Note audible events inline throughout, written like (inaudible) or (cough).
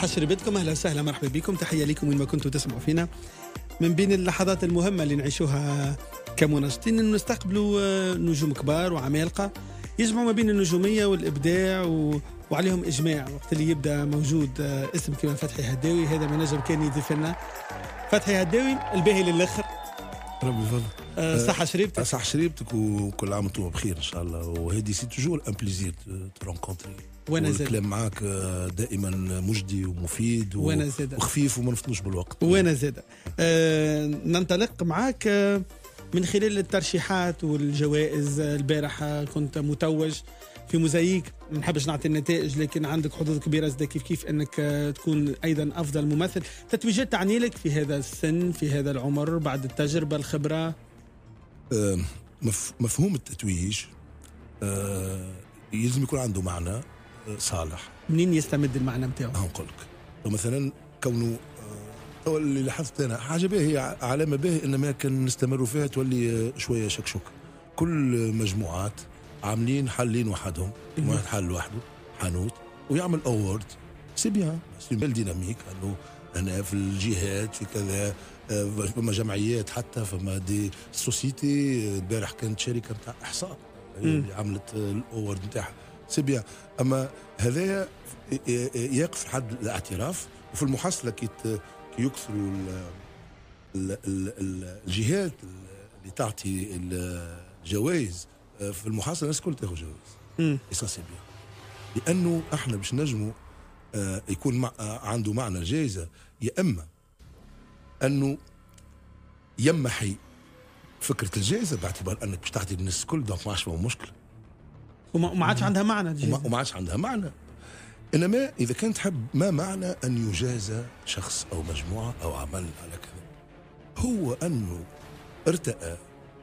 صحة شربتكم أهلا وسهلا. مرحبا بكم. تحية لكم وين ما كنتوا تسمعوا فينا. من بين اللحظات المهمة اللي نعيشوها كمناشطين أن نستقبلوا آه، نجوم كبار وعمالقة. يجمعوا ما بين النجومية والإبداع و... وعليهم إجماع. وقت اللي يبدأ موجود آه، اسم كما فتحي هداوي. هذا ما نجم كان يضيف لنا. فتحي هداوي الباهي للآخر. ربي يفضل. آه، صحة شريبتك صح شريبتك وكل عام وأنتم بخير إن شاء الله. وهذه c'est toujours un plaisir te rencontrer وأنا زاد. الكلام معاك آه، دائما مجدي ومفيد و... وأنا زاد. وخفيف وما نفطنوش بالوقت. وأنا زاد. آه ننطلق معك آه من خلال الترشيحات والجوائز. آه، البارح آه، كنت متوج في موزايك. ما نحبش نعطي النتائج لكن عندك حظوظ كبيرة زاد كيف كيف إنك تكون أيضا أفضل ممثل. تتويجات تعني لك في هذا السن في هذا العمر بعد التجربة الخبرة؟ آه، مف... مفهوم التتويج. آه، يلزم يكون عنده معنى. صالح. منين يستمد المعنى نتاعو نقول لك. مثلا كونه آه، هو اللي لاحظت أنا حاجة باهيه علامة باهيه ان ما كان نستمروا فيها تولي آه، شوية شكشك كل مجموعات عاملين حلين وحدهم. واحد حل لوحده حانوت ويعمل award c'est bien. c'est bien dynamique انه أنا في الجهات في كذا آه، فما جمعيات حتى فما des sociétés آه، البارح كانت شركة نتاع إحصاء. اللي عملت آه، ال award نتاعها. c'est bien. أما هذايا يقف حد الاعتراف وفي المحصله كي يكثروا ال- ال- ال- ال- الجهات اللي تعطي الجوائز في المحصله الناس الكل تاخذ جوائز. c'est bien لأنه إحنا باش نجموا آه، يكون مع آه، عنده معنى الجائزة. يا إما أنه يمحي فكرة الجائزة باعتبار أنك باش تعطي للناس الكل دونك ما مشكلة. وما عادش عندها معنى وما, الجائزة. وما عادش عندها معنى إنما إذا كنت تحب ما معنى أن يجازى شخص أو مجموعة أو عمل على كذا هو أنه ارتأى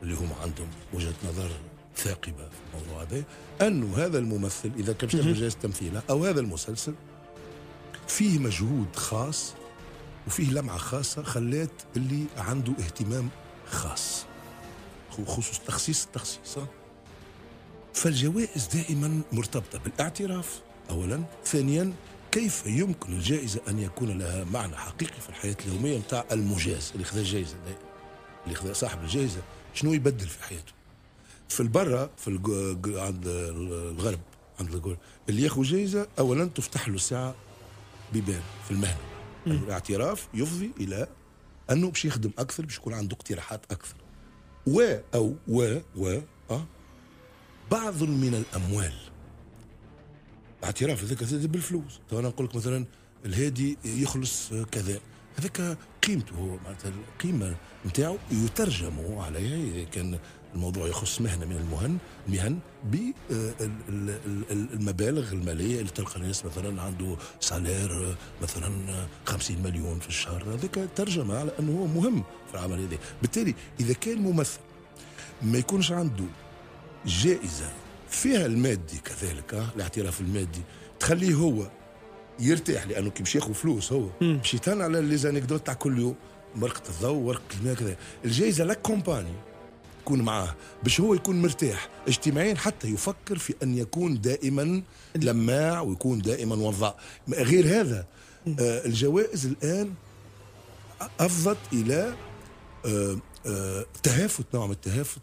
اللي هم عندهم وجهة نظر ثاقبة في الموضوع هذا انه هذا الممثل إذا كان باش جائزه تمثيله أو هذا المسلسل فيه مجهود خاص وفيه لمعة خاصة خلات اللي عنده اهتمام خاص خصوص تخصيص التخصيص؟ فالجوائز دائما مرتبطة بالاعتراف. أولا. ثانيا كيف يمكن الجائزة أن يكون لها معنى حقيقي في الحياة اليومية متاع المجاز اللي خذا الجائزة اللي خذا صاحب الجائزة شنو يبدل في حياته؟ في البرة في عند الغرب عند الغرب اللي ياخذ جائزة أولا تفتح له ساعة بيبان في المهنة. الاعتراف يفضي إلى أنه باش يخدم أكثر باش يكون عنده اقتراحات أكثر. و أو و و أه بعض من الأموال. اعتراف هذاك بالفلوس. تو أنا نقول لك مثلا الهادي يخلص كذا هذاك قيمته هو معناتها القيمة نتاعو يترجم عليها كان الموضوع يخص مهنة من المهن المهن بالمبالغ المالية اللي تلقى الناس مثلا عنده سالير مثلا 50 مليون في الشهر. هذاك ترجمة على أنه هو مهم في العمل هذا. بالتالي إذا كان ممثل ما يكونش عنده جائزة. فيها المادي كذلك آه، الاعتراف المادي. تخليه هو يرتاح لأنه كي باش ياخذ فلوس هو باش يتهنى على les anecdotes تاع كل يوم. ورقه الضوء ورقة الماء كذا. الجائزة l'accompagner تكون معاه باش هو يكون مرتاح اجتماعيا حتى يفكر في أن يكون دائما لماع ويكون دائما وضاء غير هذا آه الجوائز الآن أفضت إلى آه، آه، تهافت نوع من التهافت.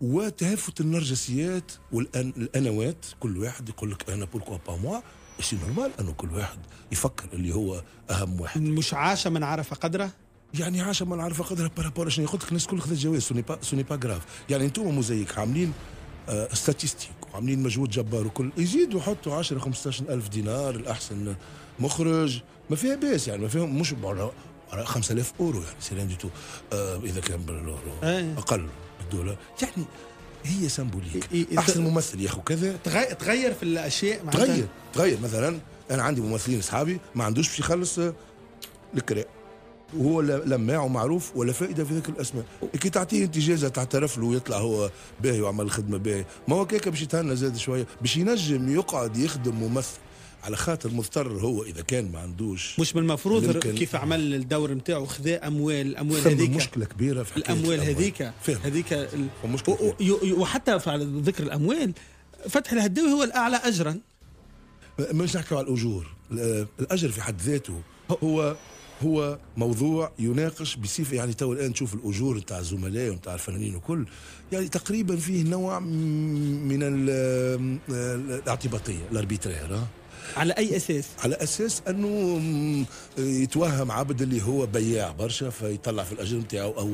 وتهافت النرجسيات والانوات كل واحد يقول لك أنا pourquoi pas moi c'est normal إنه كل واحد يفكر اللي هو أهم واحد. مش عاش من عرف قدره؟ يعني عاش ما نعرف قدرها par rapport شنو قلت لك الناس الكل خذت جوائز ce n'est pas ce n'est pas grave يعني أنتم موزايك عاملين آه statistiques وعاملين مجهود جبار وكل. يزيدوا يحطوا 10 15 ألف دينار الأحسن مخرج. ما فيها باس يعني ما فيهم مش على 5000 أورو يعني سي دي تو آه إذا كان بالأورو أي. بالدولار يعني هي سمبوليك إي- إي- أحسن ممثل ياخذ كذا. تغير في الأشياء معناتها. تغير. تغير. مثلا أنا عندي ممثلين أصحابي ما عندوش باش يخلص آه، الكراء وهو لماع ومعروف ولا فائدة في ذاك الأسماء. كي تعطيه انت جائزه تعترف له ويطلع هو باهي وعمل خدمة باهي. ما هو كيكة باش يتهنى زاد شوية. باش ينجم يقعد يخدم ممثل. على خاطر مضطر هو إذا كان ما عندوش مش من المفروض كيف عمل الدور نتاعو. خذا اموال الاموال فما هذيك. مشكلة كبيرة في الأموال هذيك. هذيك ال... وحتى على ذكر الأموال فتحي الهداوي هو الأعلى اجرا. مش نحكي على الأجور. ال- الأجر في حد ذاته هو هو موضوع يناقش بصفة يعني تو الآن تشوف الأجور نتاع الزملاء ونتاع الفنانين وكل يعني تقريبا فيه نوع من ال- الاعتباطية الأربيترير على أي أساس؟ على أساس أنه يتوهم عبد اللي هو بياع برشا فيطلع في الأجر نتاعو أو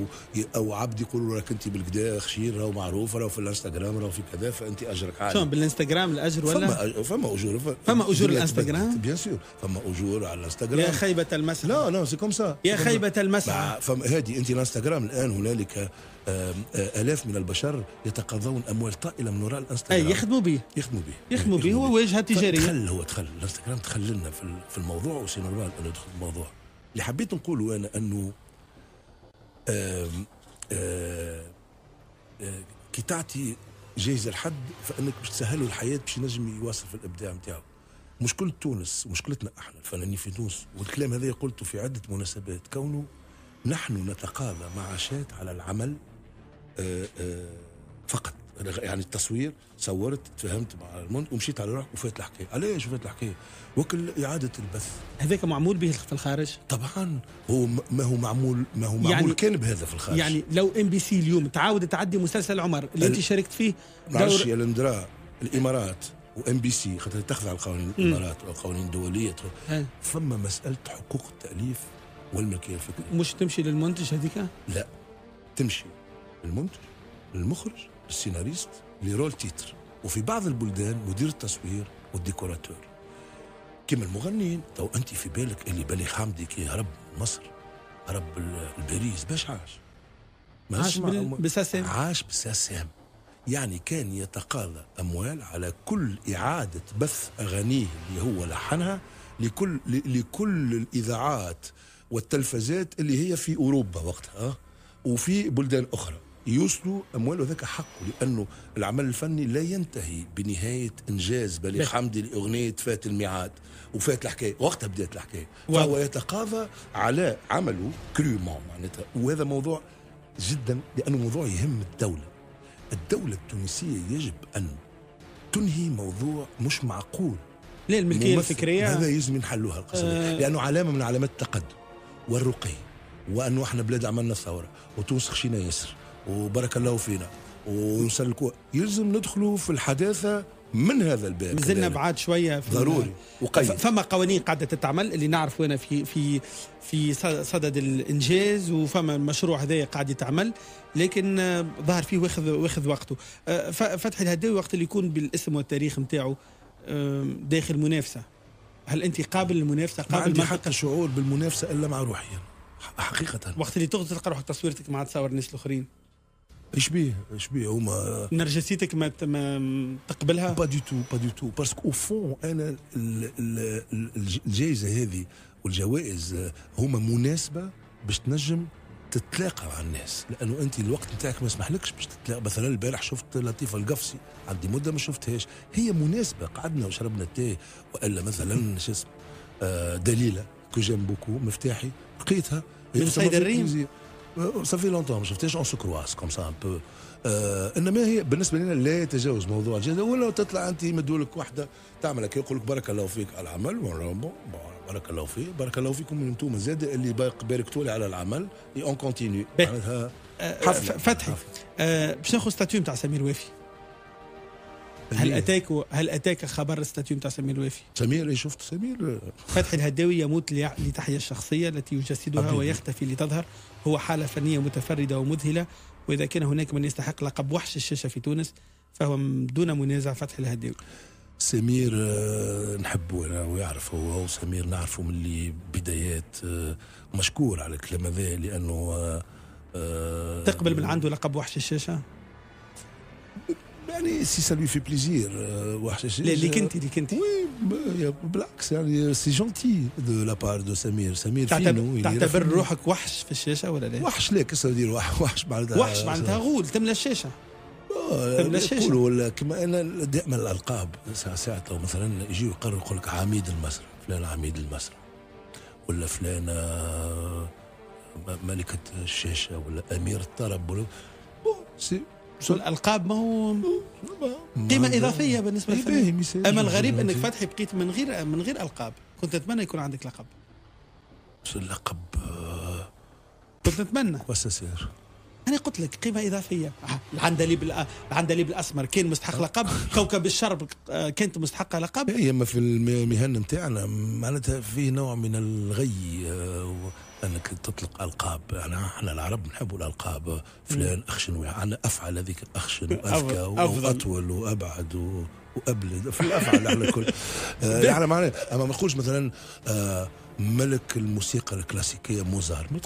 أو عبد يقول له راك أنت بالكدا خشير راهو معروف راهو في الإنستغرام راهو في كذا فأنت أجرك عالي شلون بالإنستغرام الأجر ولا؟ فما فما أجور فما أجور الإنستغرام؟ bien sûr فما أجور على الإنستغرام. يا خيبة المسح لا لا c'est comme ça. يا خيبة المسح مع- فما هذه أنت الإنستغرام الآن هنالك آم، آلاف من البشر يتقاضون أموال طائلة من وراء الإنستغرام. أي يخدموا به. يخدموا به. يخدموا به. هو واجهة تجارية. دخل هو دخل الإنستغرام دخل لنا في ال- في الموضوع و c'est normal انه يدخل في الموضوع. اللي حبيت نقوله أنا أنه آم، آه، آه، كي تعطي جايزة لحد فإنك باش تسهل له الحياة باش ينجم يواصل في الإبداع نتاعو. مشكلة تونس مشكلتنا أحنا. الفنانين في تونس والكلام هذا قلته في عدة مناسبات. كونه نحن نتقاضى معاشات على العمل فقط. يعني التصوير صورت تفهمت مع المنتج ومشيت على روحك وفات الحكاية. علاش فات الحكاية؟ وكل إعادة البث. هذاك معمول به في الخارج؟ طبعا. هو ما هو معمول ما هو معمول يعني- كان بهذا في الخارج. يعني لو إم بي سي اليوم تعاود تعدي مسلسل عمر اللي أنت شاركت فيه معلش يا لندرا الإمارات وام بي سي خاطر تخضع القوانين الإمارات والقوانين الدوليه ها، فما مسألة حقوق التأليف والملكيه الفكريه مش تمشي للمنتج هذيك؟ لا. تمشي. المنتج المخرج السيناريست les rôles titres. وفي بعض البلدان مدير التصوير وال décorateur. كما المغنيين؟ تو أنت في بالك اللي بليغ حمدي كي هرب مصر هرب الباريس. باش عاش. عاش. ب SACEM. عاش ب SACEM يعني كان يتقاضى أموال على كل إعادة بث أغانيه اللي هو لحنها لكل لكل الإذاعات والتلفزات اللي هي في أوروبا وقتها وفي بلدان أخرى. يوصلوا أموال وذاك حقه لأنه العمل الفني لا ينتهي بنهاية إنجاز بليغ بس. حمدي لاغنيه فات الميعاد وفات الحكاية وقتها بدأت الحكاية. فهو يتقاضى على عمله كريومون معناتها وهذا موضوع جدا لأنه موضوع يهم الدولة الدولة التونسية يجب أن تنهي موضوع مش معقول لا الملكية. الفكرية هذا يلزم ينحلوها القصة آه. لأنه علامة من علامات التقدم والرقي وأنه إحنا بلاد عملنا الثوره وتونس خشينا ياسر وبارك الله فينا. ونسلكوا يلزم ندخلوا في الحداثة من هذا الباب. مازلنا. بعاد شوية في ضروري. وقيد. فما قوانين قاعدة تتعمل اللي نعرف وين في في في صدد الإنجاز وفما المشروع هذا قاعد يتعمل. لكن آه، ظهر فيه واخذ واخذ وقته. آه، ف- فتحي الهداوي وقت اللي يكون بالاسم والتاريخ نتاعو داخل منافسه هل أنت قابل للمنافسه ما قابل عندي منطقة- حتى شعور بالمنافسة إلا مع روحي. حقيقة. وقت اللي تغدر تلقى روحك تصويرتك مع تصور الناس الآخرين. إيش بيه إيش بيه هما نرجسيتك ما ما تقبلها؟ pas du tout pas du tout parce que au fond أنا ال- ال- ال- الج- الجائزة هذه والجوائز هما مناسبة باش تنجم تتلاقى مع الناس. لأنه أنت الوقت نتاعك ما يسمحلكش باش تتلاقى. مثلا البارح شفت لطيفه القفصي عندي مده ما شفتهاش. هي مناسبة قعدنا وشربنا التاي. وإلا مثلا (laughs) شو اسمه دليلة que j'aime beaucoup مفتاحي لقيتها. من صيد الريم؟ ça fait longtemps ما شفتهاش on se croise comme ça un peu آه إنما هي بالنسبة لنا لا يتجاوز موضوع الجائزه ولا تطلع أنت يمدوا واحدة تعمل هكا يقول لك بارك الله فيك على العمل. بارك الله فيك بارك الله فيكم. إنتم زاد اللي باركتوا لي على العمل on continue. معناتها آه،. ف- فتحي. آه، باش ناخذ statut نتاع سمير وافي هل أتاك هل أتاك خبر ال statut نتاع سمير وافي سمير اي شفت سمير. فتحي الهداوي يموت لتحيا الشخصية التي يجسدها. ويختفي لتظهر. هو حالة فنية متفردة ومذهلة وإذا كان هناك من يستحق لقب وحش الشاشة في تونس فهو دون منازع فتحي الهداوي سمير آه، نحبه أنا ويعرف هو وسمير نعرفه من اللي بدايات آه، مشكور على الكلام هذا لأنه آه، تقبل من عنده لقب وحش الشاشة؟ يعني سي سا لوي في بليزير لا اللي كنت اللي كنت وي بالعكس يعني سي جونتي دو لا بار دو سمير سمير فينو تعتبر, روحك وحش في الشاشه ولا لا؟ وحش لا كسر دير وحش معناتها وحش معناتها غول تملى الشاشه. يقولوا ولا كما أنا دائما الألقاب ساعة لو مثلا يجيو يقرروا يقول لك عميد المسرح فلان عميد المسرح ولا فلان آه، م- ملكة الشاشة ولا أمير الطرب ولا سي سو- الألقاب؟ ما هو قيمة إضافية بالنسبة إيه للفنان مثال. أما الغريب إنك. فتحي بقيت من غير من غير ألقاب. كنت نتمنى يكون عندك لقب. اللقب؟ كنت نتمنى و ça sert أنا قلت لك قيمة إضافية. آه، العندليب العندليب الأسمر كان مستحق لقب. كوكب الشرق آه، كانت مستحقه لقب. هي أما في المهن نتاعنا معناتها فيه نوع من الغي آه، أنك تطلق ألقاب يعني إحنا العرب نحبوا الألقاب فلان أخشن عندنا أفعل هذيك اخشن واذكى. وأطول وأبعد و... وأبلد في الأفعال على الكل (laughs) آه، يعني معناها أما ما نقولش مثلا آه، ملك الموسيقى الكلاسيكية موزار ما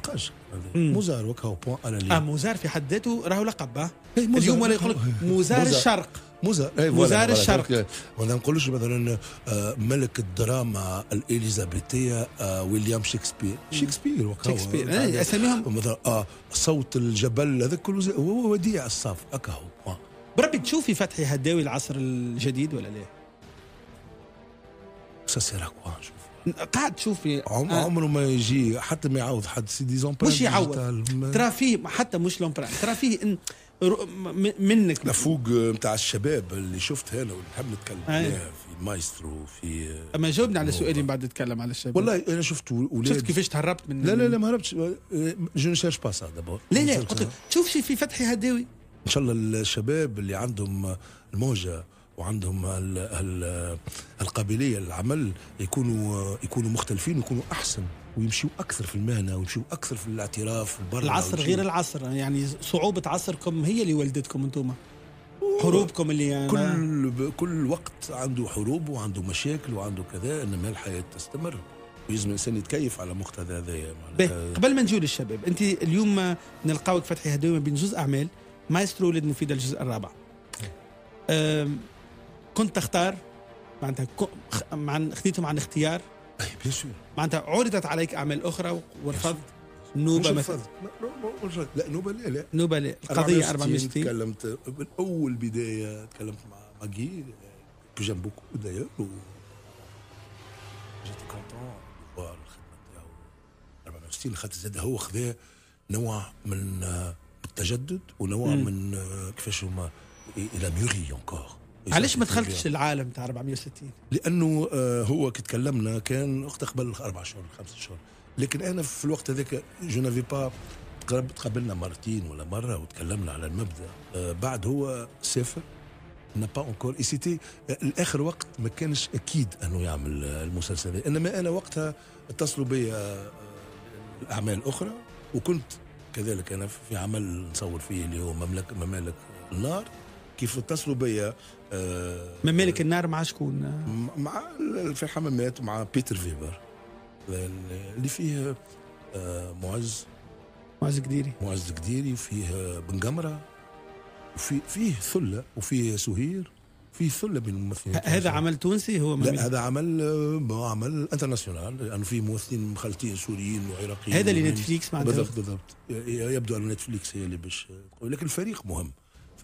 مم. موزار وكاو بوان على آه موزار في حد ذاته راهو لقب آه. إيه،. اليوم ولا يقول لك موزار. الشرق إيه، فوالا، فوالا. الشرق. ولا نقولوش مثلا آه، ملك الدراما الإليزابيثية آه، ويليام شكسبير شكسبير شكسبير آه، آه، أساميهم. مثلا آه صوت الجبل هذا كله هو وديع الصاف. هكا هو آه. بربي تشوفي فتحي هداوي العصر الجديد ولا لا؟ سا سير كوا شوف قاعد تشوفي. عم آه. عمره ما يجي حتى ما يعوض حد. سي ديزون مش يعوض. ترى فيه حتى مش لومبران ترى فيه م- منك. لا فوق نتاع الشباب اللي شفت أنا واللي نحب نتكلم. عليها في مايسترو في أما جاوبني على سؤالي بعد نتكلم على الشباب. والله أنا شفت ولاد. شفت كيفاش تهربت من لا لا لا ما هربتش. je cherche pas ça d'abord. لا لا قلت لك تشوف شي في فتحي هداوي. إن شاء الله الشباب اللي عندهم الموجة وعندهم ال ال القابلية للعمل يكونوا يكونوا مختلفين ويكونوا أحسن. ويمشوا أكثر في المهنة ويمشوا أكثر في الاعتراف برا العصر ويمشوا- غير العصر يعني صعوبة عصركم هي اللي ولدتكم أنتم؟ حروبكم اللي كل كل وقت عنده حروب وعنده مشاكل وعنده كذا انما الحياة تستمر ويلزم الإنسان يتكيف على مقتضى هذايا معناتها قبل ما نجوا للشباب أنت اليوم نلقاوك فتحي هداوي ما بين جزء أعمال مايسترو ولد مفيدة الجزء الرابع. كنت تختار معناتها مع خديتهم عن اختيار أي bien sûr معناتها عرضت عليك أعمال أخرى ورفضت نوبة مثلا. لا نوبة لا لا. نوبة لا. القضية 460 تكلمت من أول بداية تكلمت مع ماجي que j'aime beaucoup d'ailleurs و j'étais content de voir الخدمه نتاعو 460 خاطر زاد هو خذا نوع من التجدد ونوع. من كيفاش هما إلى ميغي انكور علاش ما دخلتش العالم تاع 460 لأنه آه، هو كي تكلمنا كان وقت قبل أربع شهور خمس شهور. لكن أنا في الوقت هذاك جو نافي با تقابلنا مرتين ولا مرة وتكلمنا على المبدأ. آه، بعد هو سافر n'a pas encore et c'était الآخر وقت ما كانش أكيد أنه يعمل آه، المسلسل إنما أنا وقتها اتصلوا بي الاعمال أخرى وكنت كذلك أنا في عمل نصور فيه اللي هو مملكه ممالك النار. كيف اتصلوا بي آه، ممالك النار مع شكون؟ مع في الحمامات مع بيتر فيبر. ال- اللي فيه آه، معز. معز قديري. معز قديري وفيه بن قمرة وفي فيه ثلة وفيه سهير فيه ثلة من الممثلين هذا عمل تونسي؟ هو لا. هذا عمل آه، عمل international. لأنه فيه ممثلين مخلطين سوريين وعراقيين. هذا اللي نتفليكس معناتها؟ بالضبط بالضبط. يبدو أن نتفليكس هي اللي باش لكن الفريق مهم.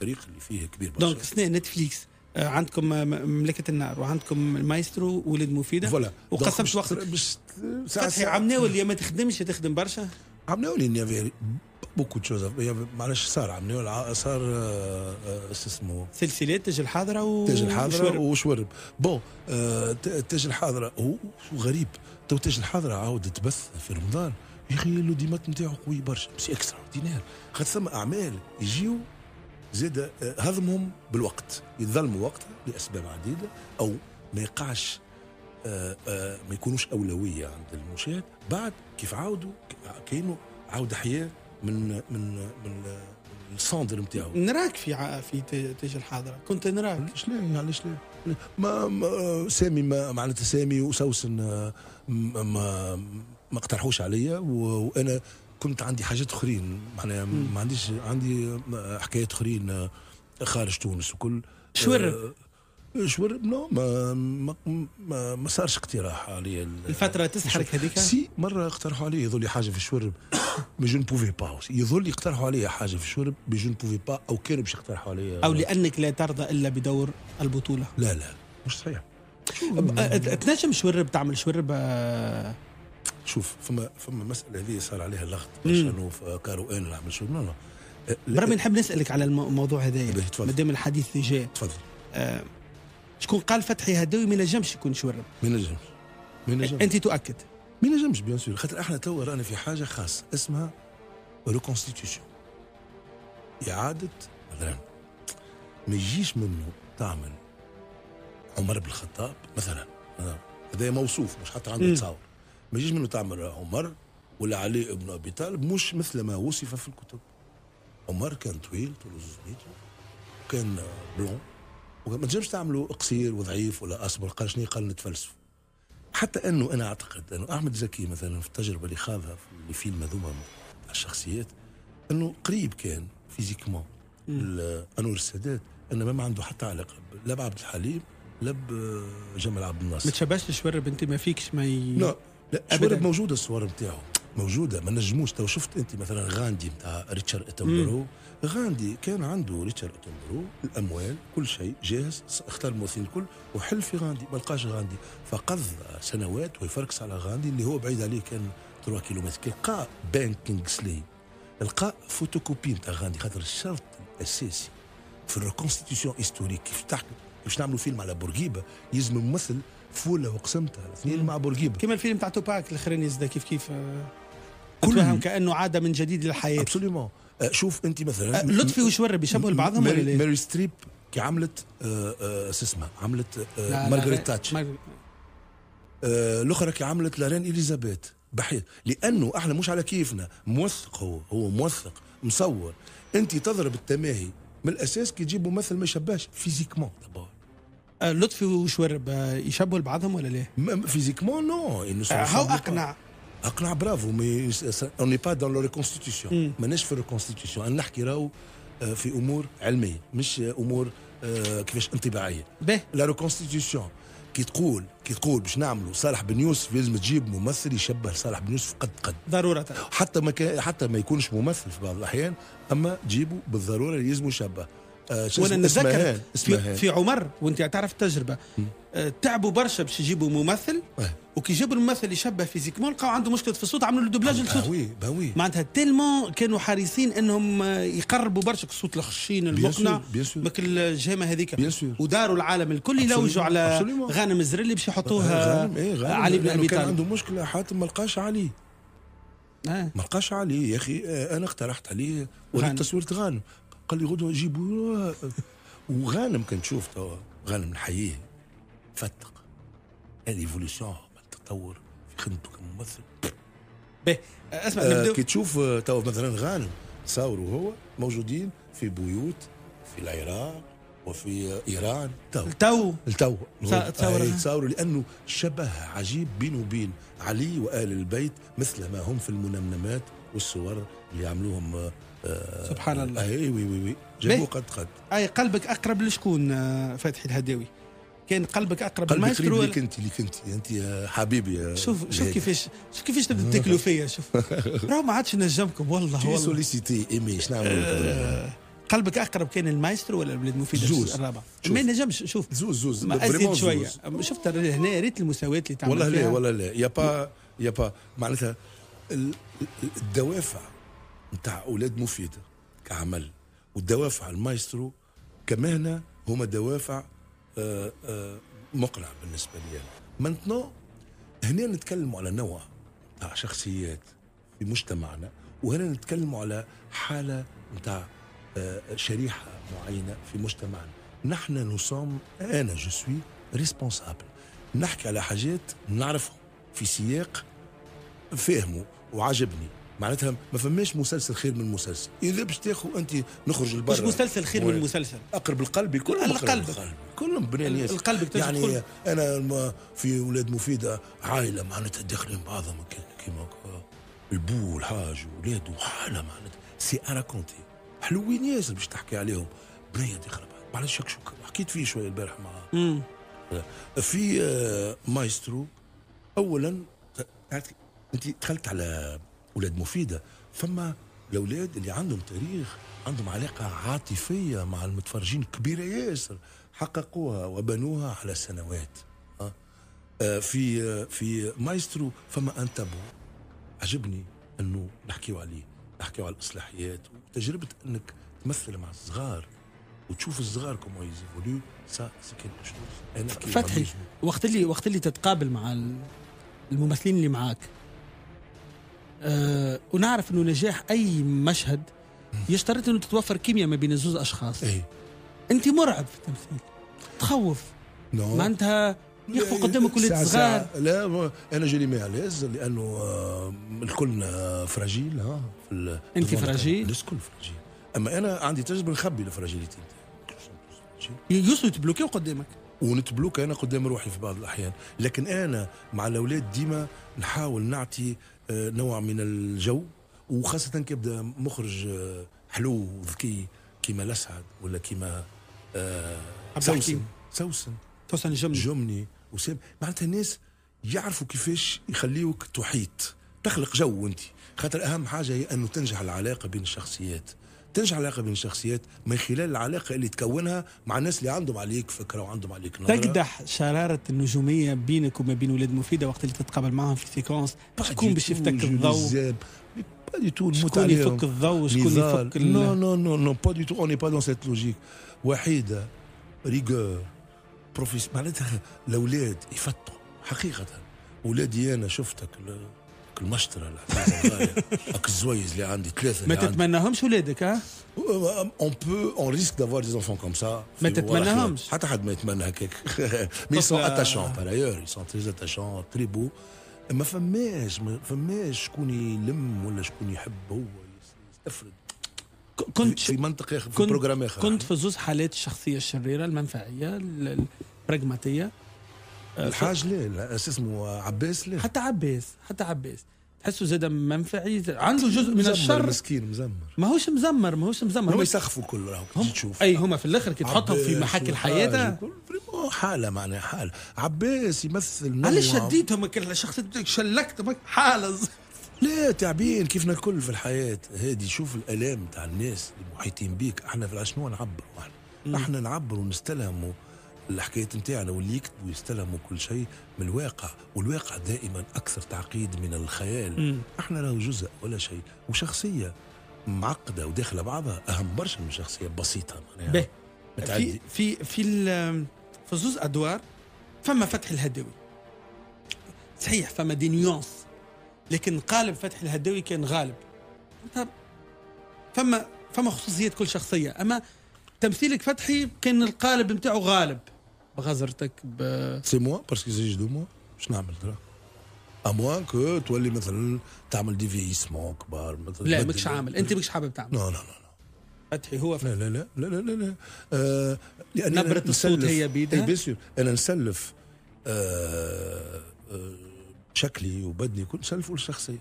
فريق اللي فيه كبير برشا donc اثناء نتفليكس آه، عندكم آه، مملكة النار وعندكم المايسترو ولد مفيدة. voilà. وقسمت وقتك. فتحي عمناوي اللي ما تخدمش تخدم برشا. عملوا لي اني beaucoup de choses معلش صار عملوا صار آه، شو اسمه؟ سلسلات تاج الحاضرة و... تاج الحاضرة وشورب. bon تاج الحاضرة هو شو غريب. تو تاج الحاضرة عاود تبث في رمضان. يا أخي ال l'audimat نتاعو قوي برشا. c'est extraordinaire خاطر ثم أعمال يجيو زاد آه، هضمهم بالوقت. يتظلموا وقتها لأسباب عديدة أو ما يقعش آه، آه، ما يكونوش أولوية عند المشاهد. بعد كيف عاودوا ك- كانوا عاود حياة من من من الصندر نتاعو. نراك في ع... في تاج الحاضرة. كنت نراك. علاش لا؟ علاش لا؟ ما, ما سامي ما معناتها سامي وسوسن ما ما, اقترحوش عليا وأنا كنت عندي حاجات أخرين. معناها ما عنديش عندي حكايات أخرين آه، خارج تونس وكل. شورب. آه، شورب non ما ما ما, ما صارش اقتراح علي ال- الفترة تسحرك هذيك؟ سي مرة اقترحوا علي يظل لي حاجة في الشورب mais je ne pouvais pas يظل يقترحوا علي حاجة في الشورب mais je ne pouvais pas أو كانوا باش يقترحوا علي أو لأنك لا ترضى إلا بدور البطولة. لا لا مش صحيح. تنجم شورب تعمل شورب آه، شوف فما فما مسألة هذه صار عليها لغط. مم. باش انه في carreau ان نعمل شو؟ لا لا. أه، لا، برامي نحب نسألك على الم- الموضوع هذايا تفضل. مادام الحديث اللي جاء تفضل. آه، شكون قال فتحي هداوي ما نجمش يكون شورب ما نجمش ما ينجمش أنت تؤكد. ما ينجمش bien sûr. خاطر إحنا توا رانا في حاجة خاصة اسمها reconstitution إعادة مثلا ما يجيش منه تعمل عمر بن الخطاب مثلا. هذا موصوف مش حتى عنده مم. ما يجيش منه تعمل عمر ولا علي بن أبي طالب مش مثل ما وصف في الكتب. عمر كان طويل طول زوز متر وكان blond. وما تنجمش تعمله قصير وضعيف ولا أصبر قال شنو قال نتفلسف. حتى أنه أنا أعتقد أنه أحمد زكي مثلا في التجربة اللي خاضها في الفيلم هذوما الشخصيات أنه قريب كان physiquement. أنور السادات انما ما عنده حتى علاقة لا بعبد الحليم لا بجمال عبد ما الناصر تشبهش الشوارب انت ما فيكش ما ي... لا. لا أبداً. شوارب موجودة الصور نتاعو موجودة ما نجموش. تو شفت أنت مثلا غاندي نتاع ريتشارد اتنبرو غاندي كان عنده ريتشارد اتنبرو الأموال كل شيء جاهز اختار الممثلين الكل وحل في غاندي ما لقاش غاندي. فقضى سنوات ويفركس على غاندي اللي هو بعيد عليه كان 3 كيلومتر. كي لقى بان كينغسلي لقى فوتوكوبي نتاع غاندي خاطر الشرط الأساسي في ال reconstitution historique كيف تحكي باش نعملوا فيلم على بورقيبة يلزم ممثل فوله وقسمتها. الاثنين مع بورقيبة. كما الفيلم تاع توباك الاخراني زاد كيف كيف آه، كل- تفهم كأنه عاد من جديد للحياة. absolument شوف أنت مثلا آه، لطفي وشورب يشبهوا لبعضهم ولا ماري, لا؟ ماري ستريب كي عملت آه، آه، شو اسمها؟ عملت آه، مارغريت تاتش. آه، الأخرى كي عملت la reine اليزابيث بحيث لأنه إحنا مش على كيفنا. موثق هو هو موثق مصور. أنت تضرب التماهي من الأساس كي تجيب ممثل ما يشبهش physiquement d'abord. آه، لطفي وشورب يشبهوا لبعضهم ولا لا؟ physiquement non آه، هاو. أقنع. أقنع برافو mais on n'est pas dans la reconstitution ماناش في ال reconstitution أنا نحكي راهو آه، في أمور علمية مش أمور آه، كيفاش انطباعية. به. la reconstitution كي تقول كي تقول باش نعملوا صالح بن يوسف لازم تجيب ممثل يشبه صالح بن يوسف قد قد. ضرورة. حتى ما حتى ما يكونش ممثل في بعض الأحيان أما تجيبه بالضرورة لازم يشبه. آه وأنا؟ نتذكر في, في عمر وأنت تعرف التجربة آه، تعبوا برشا باش يجيبوا ممثل آه. وكي جابوا الممثل يشبه physiquement لقاو عنده مشكلة في الصوت عملوا له doublage الصوت bah oui bah oui معناتها tellement كانوا حريصين إنهم آه، يقربوا برشا الصوت الخشين المقنع. مك الجهمه هذيك. وداروا العالم الكل يلوجوا على absolument. غانم الزرلي باش يحطوها غانم إيه غانم علي بن أبي كان طالب عنده مشكلة حاتم ما لقاش علي آه. ما لقاش علي يا أخي آه، أنا اقترحت عليه غانم. وريت تصويرة غانم قال لي غدوة جيبوا وغانم كان تشوف توا غانم نحييه فتق. ال évolution التطور في خدمته كممثل. به أسمع آه كي تشوف آه، توا مثلا غانم تصاوروا هو موجودين في بيوت في العراق وفي إيران تو. تو التو. تصا- تصور. تصور لأنه شبه عجيب بينه وبين علي وآل البيت مثل ما هم في المنمنمات والصور اللي عملوهم آه، سبحان الله. إي وي وي وي جابوه. قد قد أي قلبك أقرب لشكون آه، فتحي الهداوي كان قلبك أقرب قلبي المايسترو ولا- ليك أنت ليك أنت أنت يا حبيبي يا شوف شوف. كيفاش شوف كيفاش تبدأ تاكلوا فيا شوف (laughs) راهو ما عادش نجمكم والله والله سوليسيتي ايمي شنو نعمل قلبك أقرب كان المايسترو ولا البلاد مفيد زوز. الرابع. ما نجمش شوف زوز زوز ما أزيد شوية. شفت هنا ريت المساواة اللي تعمل والله لا. والله لا يا با يا با معناتها ال- ال- الدوافع نتاع أولاد مفيدة كعمل. والدوافع المايسترو كمهنة هما دوافع آه، آه، مقنعه بالنسبة لي مانتنو هنا نتكلموا على نوع نتاع شخصيات في مجتمعنا وهنا نتكلموا على حالة نتاع آه، شريحة معينة في مجتمعنا. نحن نصام أنا جو سوي ريسبونسابل نحكي على حاجات نعرفهم في سياق فاهمه وعجبني. معناتها ما فماش مسلسل خير من مسلسل. إذا باش تاخذ انت نخرج لبرا. مش مسلسل خير من مسلسل. أقرب القلب كلهم القلب. كلهم بنيان ياسر القلب يعني كل- أنا في أولاد مفيدة عائلة معناتها داخلين بعضهم كيما. البو والحاج وولاده حاله معناتها. سي اراكونتي حلوين ياسر باش تحكي عليهم. بنية داخله معلش شكشوك حكيت فيه شوية البارح مع امم في آه، مايسترو. اولا أنت دخلت على أولاد مفيده فما الأولاد اللي عندهم تاريخ عندهم علاقة عاطفية مع المتفرجين كبيره ياسر حققوها وبنوها على سنوات. آه. آه، في في مايسترو فما ان تابو عجبني أنه نحكيو عليه نحكيو على الإصلاحيات وتجربة أنك تمثل مع الصغار وتشوف الصغار comment ils évoluent. ça c'est quelque chose فتحي. وقت اللي وقت اللي تتقابل مع ال... الممثلين اللي معاك. أه ونعرف إنه نجاح أي مشهد يشترط إنه تتوفر كيمياء ما بين الزوز أشخاص. اي أنت مرعب في التمثيل. تخوف. non معناتها يقفوا قدامك ولاد صغار. لا ما- أنا je les laisse لأنه آه، الكلنا fragile ها في الفن. fragile؟ الكل fragile. أما أنا عندي تجربة نخبي ال fragilité. يوصلوا يتبلوكاو قدامك. ونتبلوك أنا قدام روحي في بعض الأحيان. لكن أنا مع الأولاد ديما نحاول نعطي آه، نوع من الجو وخاصة كيبدا مخرج آه، حلو وذكي كيما الأسعد ولا كيما آه، سوسن. سوسن. توصل الجمله جمني وسام معناتها الناس يعرفوا كيفاش يخليوك تحيط تخلق جو أنت. خاطر أهم حاجة هي أنه تنجح العلاقة بين الشخصيات. تنجح العلاقه بين الشخصيات من خلال العلاقة اللي تكونها مع الناس اللي عندهم عليك فكرة وعندهم عليك نظرة. تقدح شرارة النجومية بينك وما بين ولاد مفيدة وقت اللي تتقابل معهم في séquence شكون باش يفتك الضوء؟ pas du tout نموت شكون يفك الضوء نضال. يفك non non non non pas du tout on est pas dans cette logique وحيدة rigueur professionnelle معناتها الاولاد يفتوا حقيقة. ولادي أنا شفتك المشطره. هاك الزويز اللي عندي ثلاثة ما. تتمناهمش ولادك ها؟ On peut on risque d'avoir des enfants comme ça. ما في تتمناهمش. حتى حد ما يتمنى هكاك. (laughs) طفلة- attachants par ailleurs. Ils sont très attachants très beaux. ما فماش ما فماش شكون يلم ولا شكون يحب هو. يستفرد كنت في منطقه في كنت بروجرام آخر. كنت في زوز حالات الشخصية الشريرة المنفعية ال- البراغماتية آه، الحاج لا لا أساس اسمه عباس لا حتى عباس حتى عباس. تحسه زاد منفعي عنده جزء من مزمر الشر. مسكين مزمر. ماهوش مزمر ماهوش مزمر. هم هو يسخفوا كل راهو هم كي تشوف. أي هما في الآخر كي تحطهم في محاكي فريمون حالة معناها حالة. عباس يمثل علاش شديتهم؟ بتاعك شلكتهم حالة. لا تعبين كيفنا الكل في الحياة. هذه شوف الآلام تاع الناس اللي محيطين بيك. إحنا في شنو نعبروا إحنا إحنا نعبروا ونستلهموا. الحكايات نتاعنا واللي يكتبوا يستلهموا كل شيء من الواقع والواقع دائما أكثر تعقيد من الخيال. مم. إحنا له جزء ولا شيء. وشخصية معقدة وداخلة بعضها أهم برشا من شخصية بسيطة معناها. في في في في زوز أدوار فما فتحي الهداوي صحيح فما des nuances. لكن قالب فتحي الهداوي كان غالب. فما فما خصوصيات كل شخصية. أما تمثيلك فتحي كان القالب نتاعو غالب. بغزرتك ب... c'est moi parce que j'exige de moi باش نعمل ترى à moins que تولي مثلا تعمل déguisement كبار مثلا لا ماكش عامل. أنت ماكش حابب تعمل. لا لا لا فتحي هو فتحي. لا لا لا لا لا لا آه لأني أنا نبرة الصوت هي بيدها؟ اي أنا نسلف آه آه شكلي وبدني كل نسلفه للشخصيه.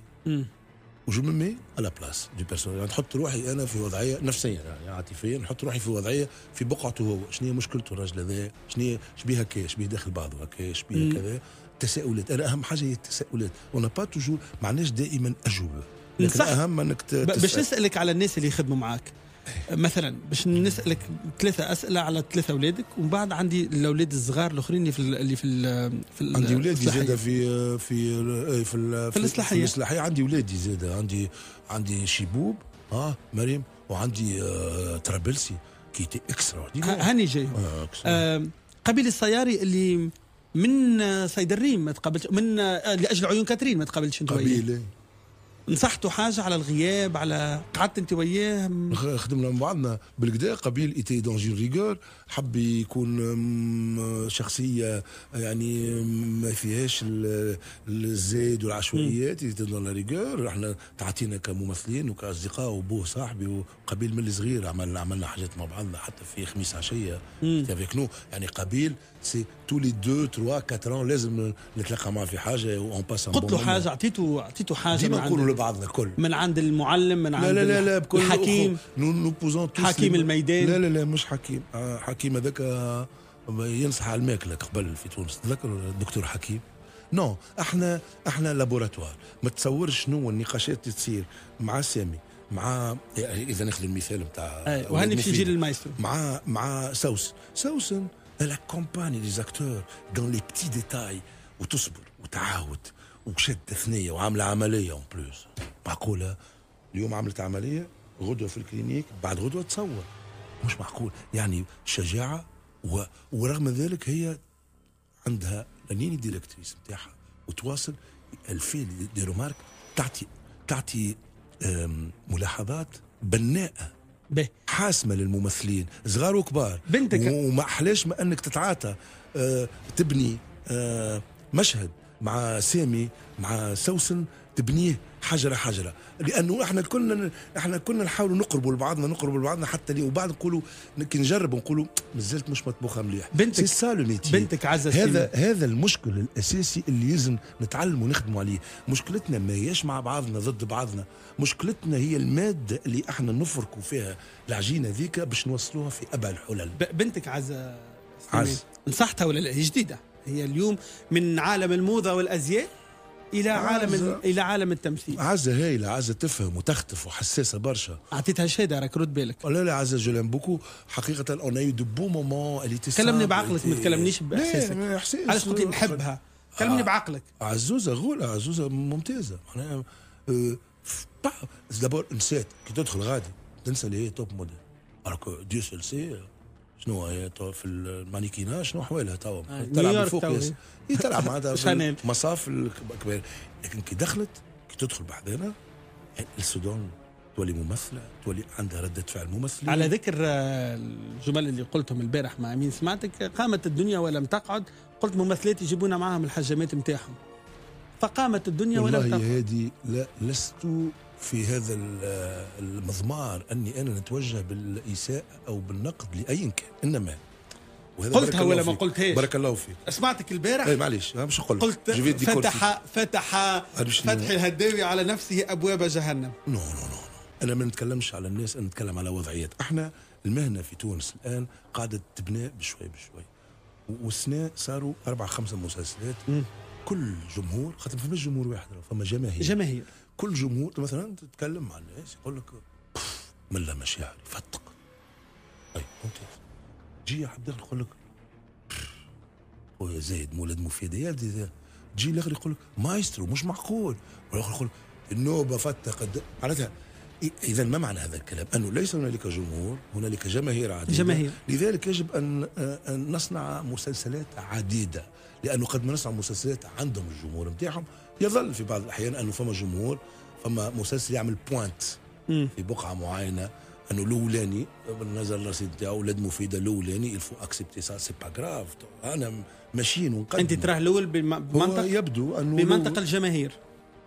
و je me mets à la place du personnage يعني نحط روحي أنا في وضعية نفسيا يعني عاطفيا نحط روحي في وضعية في بقعته هو. شنو هي مشكلته الراجل هذا؟ شنو هي شبيه هكا شبيه داخل بعضه هكا شبيه. كذا. تساؤلات أنا أهم حاجة هي التساؤلات. و on n'a pas toujours معناش دائما أجوبة. لكن صح. أهم أنك باش. نسألك على الناس اللي يخدموا معاك. مثلا باش نسألك ثلاثة أسئلة على ثلاثة أولادك ومن بعد عندي الأولاد الصغار الأخرين اللي في ال- اللي في ال في عندي ولادي الإصلاحية. زاده في في في في, في. في الإصلاحية عندي ولادي زاده عندي عندي شيبوب آه مريم وعندي آه ترابلسي كي تي اكسترا هاني جاي آه آه قبيل السياري اللي من سيد الريم ما تقابلش من آه، لأجل عيون كاترين ما تقابلش أنت قبيلة. نصحته حاجة على الغياب على قعدت انت وياه؟ خدمنا مع بعضنا. بالكدا قبيل était dans une rigueur حب يكون شخصية يعني ما فيهاش ال- الزيد والعشوائيات. était dans la rigueur إحنا تعطينا كممثلين وكأصدقاء وبوه صاحبي وقبيل من الصغير عملنا عملنا حاجات مع بعضنا حتى في خميس عشية. مم. avec nous يعني قبيل c'est tous les deux trois quatre لازم نتلاقى معاه في حاجة on passe قلت له حاجة اعطيته أعطيته حاجة من ديما نقولوا عند لبعضنا الكل. من عند المعلم من عند لا لا لا لا بكل الحكيم. نو نو بوزون توس حكيم الميدان. لا لا لا مش حكيم. آه، حكيم هذاك آه، ينصح على الماكلة قبل في تونس. تذكر الدكتور حكيم؟ نو إحنا إحنا لابوراتوار. ما تصورش شنو النقاشات اللي تصير مع سامي مع إذا ناخذ المثال نتاع أي، وهاني باش يجي للمايسترو. مع مع سوس. سوسن elle accompagne les acteurs dans les petits détails وتصبر وتعاود وشد ثنيه وعامله عمليه en plus معقوله اليوم عملت عمليه غدوه في ال clinique بعد غدوه تصور مش معقول يعني شجاعه و... ورغم ذلك هي عندها la ligne directrice نتاعها وتواصل elle fait des remarques تعطي تعطي ملاحظات بناءه به حاسمة للممثلين صغار وكبار. بنتك- وما أحلاش ما أنك تتعاطى آه، تبني آه، مشهد مع سامي مع سوسن تبنيه حجرة حجرة. لأنه إحنا كنا إحنا كنا نحاولوا نقربوا لبعضنا نقربوا لبعضنا حتى لي وبعد نقولوا كي نجرب نقولوا مازلت مش مطبوخة مليح. بنتك- سي. بنتك عزة هذا هذا المشكل الأساسي اللي لازم نتعلموا ونخدموا عليه. مشكلتنا ما هيش مع بعضنا ضد بعضنا. مشكلتنا هي المادة اللي إحنا نفركوا فيها العجينة ذيك باش نوصلوها في ابعد الحلل. بنتك عزة عز. نصحتها ولا لا؟ هي جديدة. هي اليوم من عالم الموضة والأزياء. إلى عالم. إلى عالم التمثيل. عزة هايلة عزة تفهم وتختف وحساسة برشا. أعطيتها شهادة راك رد بالك. لا لا عزة je l'aime beaucoup حقيقة on a eu de beaux moments اللي كلمني بعقلك ما تكلمنيش بإحساسك. احساس علاش قلت لي نحبها؟ كلمني آه. بعقلك. عزوزة غولة عزوزة ممتازة. معناها d'abord نسيت كي تدخل غادي. تنسى اللي هي top model alors Dieu seul sait شنو هي في ال mannequinat شنو احوالها توا؟ آه، تلعب ياس. هي. تلعب معناتها (laughs) المصاف الكبير لكن كي دخلت كي تدخل بحذانا soudain تولي ممثلة تولي عندها ردة فعل ممثلة على ذكر آه، الجمل اللي قلتهم البارح مع مين سمعتك قامت الدنيا ولم تقعد. قلت ممثلات يجيبونا معاهم الحجامات نتاعهم. فقامت الدنيا ولم والله تقعد. يا هادي لا لست في هذا ال- المضمار أني أنا نتوجه بالاساءه أو بالنقد لأي كان إنما. وهذا قلتها ولا ما. قلتهاش؟ بارك الله فيك. سمعتك البارح؟ اي معليش مش. قلت ديكور فتح فتح فتح الهداوي على نفسه أبواب جهنم. non non non أنا ما نتكلمش على الناس أنا نتكلم على وضعيات. إحنا المهنة في تونس الآن قاعدة تبنى بشوي بشوي. و- والسنة صاروا أربع خمسة مسلسلات. مم. كل جمهور خاطر ما فماش جمهور واحد فما جماهير. جماهير. كل جمهور مثلا تتكلم مع الناس يقول لك "بف، ملا مشاعر يفتق اي ممتاز جي حد اخر يقول لك "بف، خويا زايد ولاد مفيدة. تجي الآخر يقول لك مايسترو مش معقول والآخر يقول النوبه فتق قد معناتها اذا ما معنى هذا الكلام؟ أنه ليس هنالك جمهور هنالك جماهير عديده جماهير. لذلك يجب أن أن نصنع مسلسلات عديدة لأنه قد ما نصنع مسلسلات عندهم الجمهور نتاعهم يظل في بعض الأحيان أنه فما جمهور فما مسلسل يعمل pointe. في بقعة معينة. أنه الأولاني بالنظر للرصيد نتاعو ولاد مفيدة الأولاني il faut accepter ça c'est pas grave أنا ماشيين ونقدم. أنت تراه الأول بمنطق؟ يبدو أنه بمنطق الجماهير.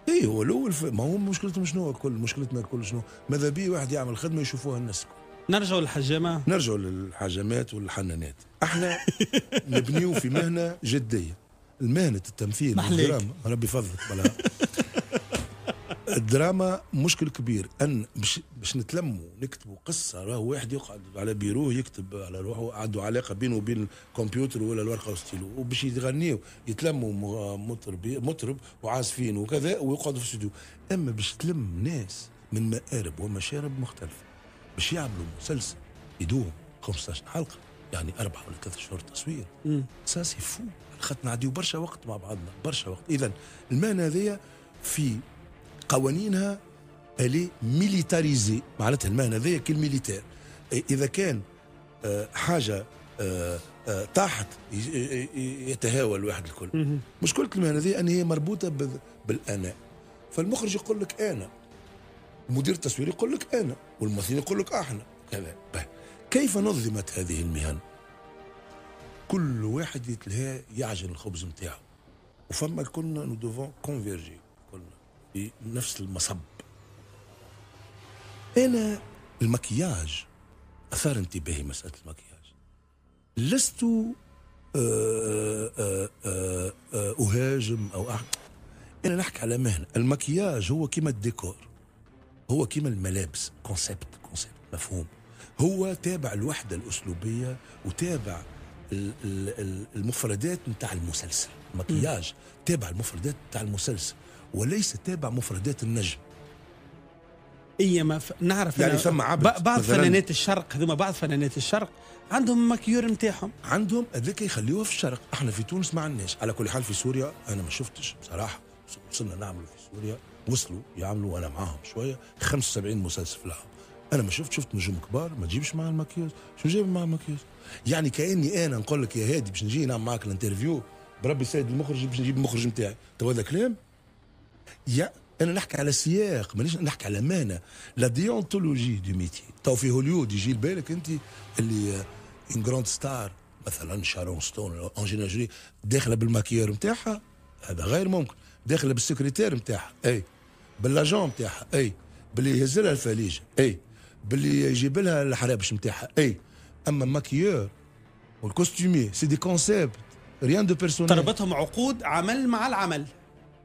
اي هو الأول ما هو مشكلتهم شنو؟ الكل مشكلتنا الكل شنو؟ ماذا بيه واحد يعمل خدمة يشوفوها الناس الكل. نرجع للحجامة. نرجع للحجامات والحنانات. إحنا (laughs) نبنيو في مهنة جدية. المهنة التمثيل محليك. والدراما ربي يفضلك بلا. الدراما مشكل كبير أن باش باش نتلموا نكتبوا قصة راه واحد يقعد على بيروه يكتب على روحه عنده علاقة بينه وبين الكمبيوتر ولا الورقة والستيلو وباش يغنيوا يتلموا مطرب مطرب وعازفين وكذا ويقعدوا في الاستوديو. أما باش تلم ناس من مآرب ومشارب مختلفة باش يعملوا مسلسل يدوم 15 حلقة يعني أربعة ولا ثلاثة شهور تصوير. ça c'est faux. خاطر نعديو برشا وقت مع بعضنا برشا وقت. اذا المهنة هذيا في قوانينها elle est militarisée معناتها المهنة هذيا كال militaire إذا كان آه، حاجة آه، آه، ي- يتهاوى الواحد الكل. مشكله المهنة هذه ان هي مربوطة بال- بالانا فالمخرج يقول لك أنا مدير التصوير يقول لك أنا والممثل يقول لك أحنا. كذا. كيف نظمت هذه المهن؟ كل واحد يتلهى يعجن الخبز نتاعو. وفما كنا nous devons converger كنا في نفس المصب. أنا المكياج أثار انتباهي مسألة المكياج. لست آه، آه، آه، أهاجم أو أح... أنا نحكي على مهنة. المكياج هو كيما الديكور. هو كيما الملابس concept concept مفهوم. هو تابع الوحدة الأسلوبية وتابع المفردات نتاع المسلسل. المكياج تابع المفردات نتاع المسلسل وليس تابع مفردات النجم. اي ما ف... نعرف يعني ثم عبد بعض فنانات الشرق هذوما بعض فنانات الشرق عندهم maquilleur نتاعهم. عندهم هذاك يخليوها في الشرق. إحنا في تونس ما عندناش. على كل حال في سوريا أنا ما شفتش بصراحة. وصلنا نعملوا في سوريا وصلوا يعملوا وأنا معاهم شوية 75 مسلسل في العام. أنا ما شفت شفت نجوم كبار ما تجيبش مع المكياج. شو جايب مع المكياج؟ يعني كأني أنا نقول لك يا هادي باش نجي نعمل معك ال interview بربي سيد المخرج باش نجيب المخرج نتاعي. تو هذا كلام؟ يا أنا نحكي على سياق مانيش نحكي على مهنه la déontologie du métier تو في هوليود يجي لبالك أنت elle est une grande star مثلا شارون ستون انجلينا جولي داخلة بال maquilleur نتاعها هذا غير ممكن. داخلة بال secrétaire نتاعها إي. باللاجون نتاعها إي. باللي يهز لها الفاليج إي. باللي يجيب لها الحرابش نتاعها. أي أما maquilleur وال costumier c'est des concepts rien de personnel تربطهم عقود عمل مع العمل.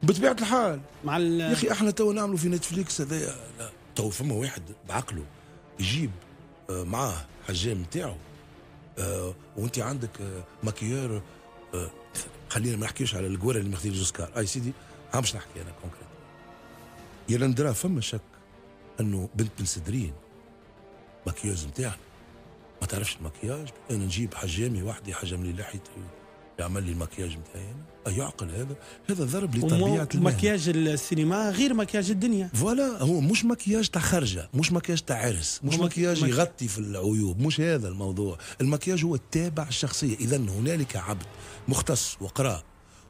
بطبيعة الحال. مع ال... يا أخي إحنا تو نعملوا في نتفليكس هذايا تو فما واحد بعقله يجيب آه، معاه حجام نتاعو. آه، وأنت عندك آه، maquilleur آه، خلينا ما نحكيش على القواره اللي ماخذين أوسكار أي سيدي عم باش نحكي أنا concret يا لندرا فما شك أنه بنت بن سدرين maquilleuse نتاعنا ما تعرفش المكياج؟ أنا نجيب حجامي وحدي حجم لي لحيتي يعمل لي المكياج نتاعي أنا. يعقل هذا؟ هذا ضرب لطبيعة المهنة. مكياج السينما غير مكياج الدنيا. voilà هو مش مكياج تاع خرجة مش مكياج تاع عرس مش مكياج مك- يغطي في العيوب مش هذا الموضوع. المكياج هو تابع الشخصية. إذا هنالك عبد مختص وقراء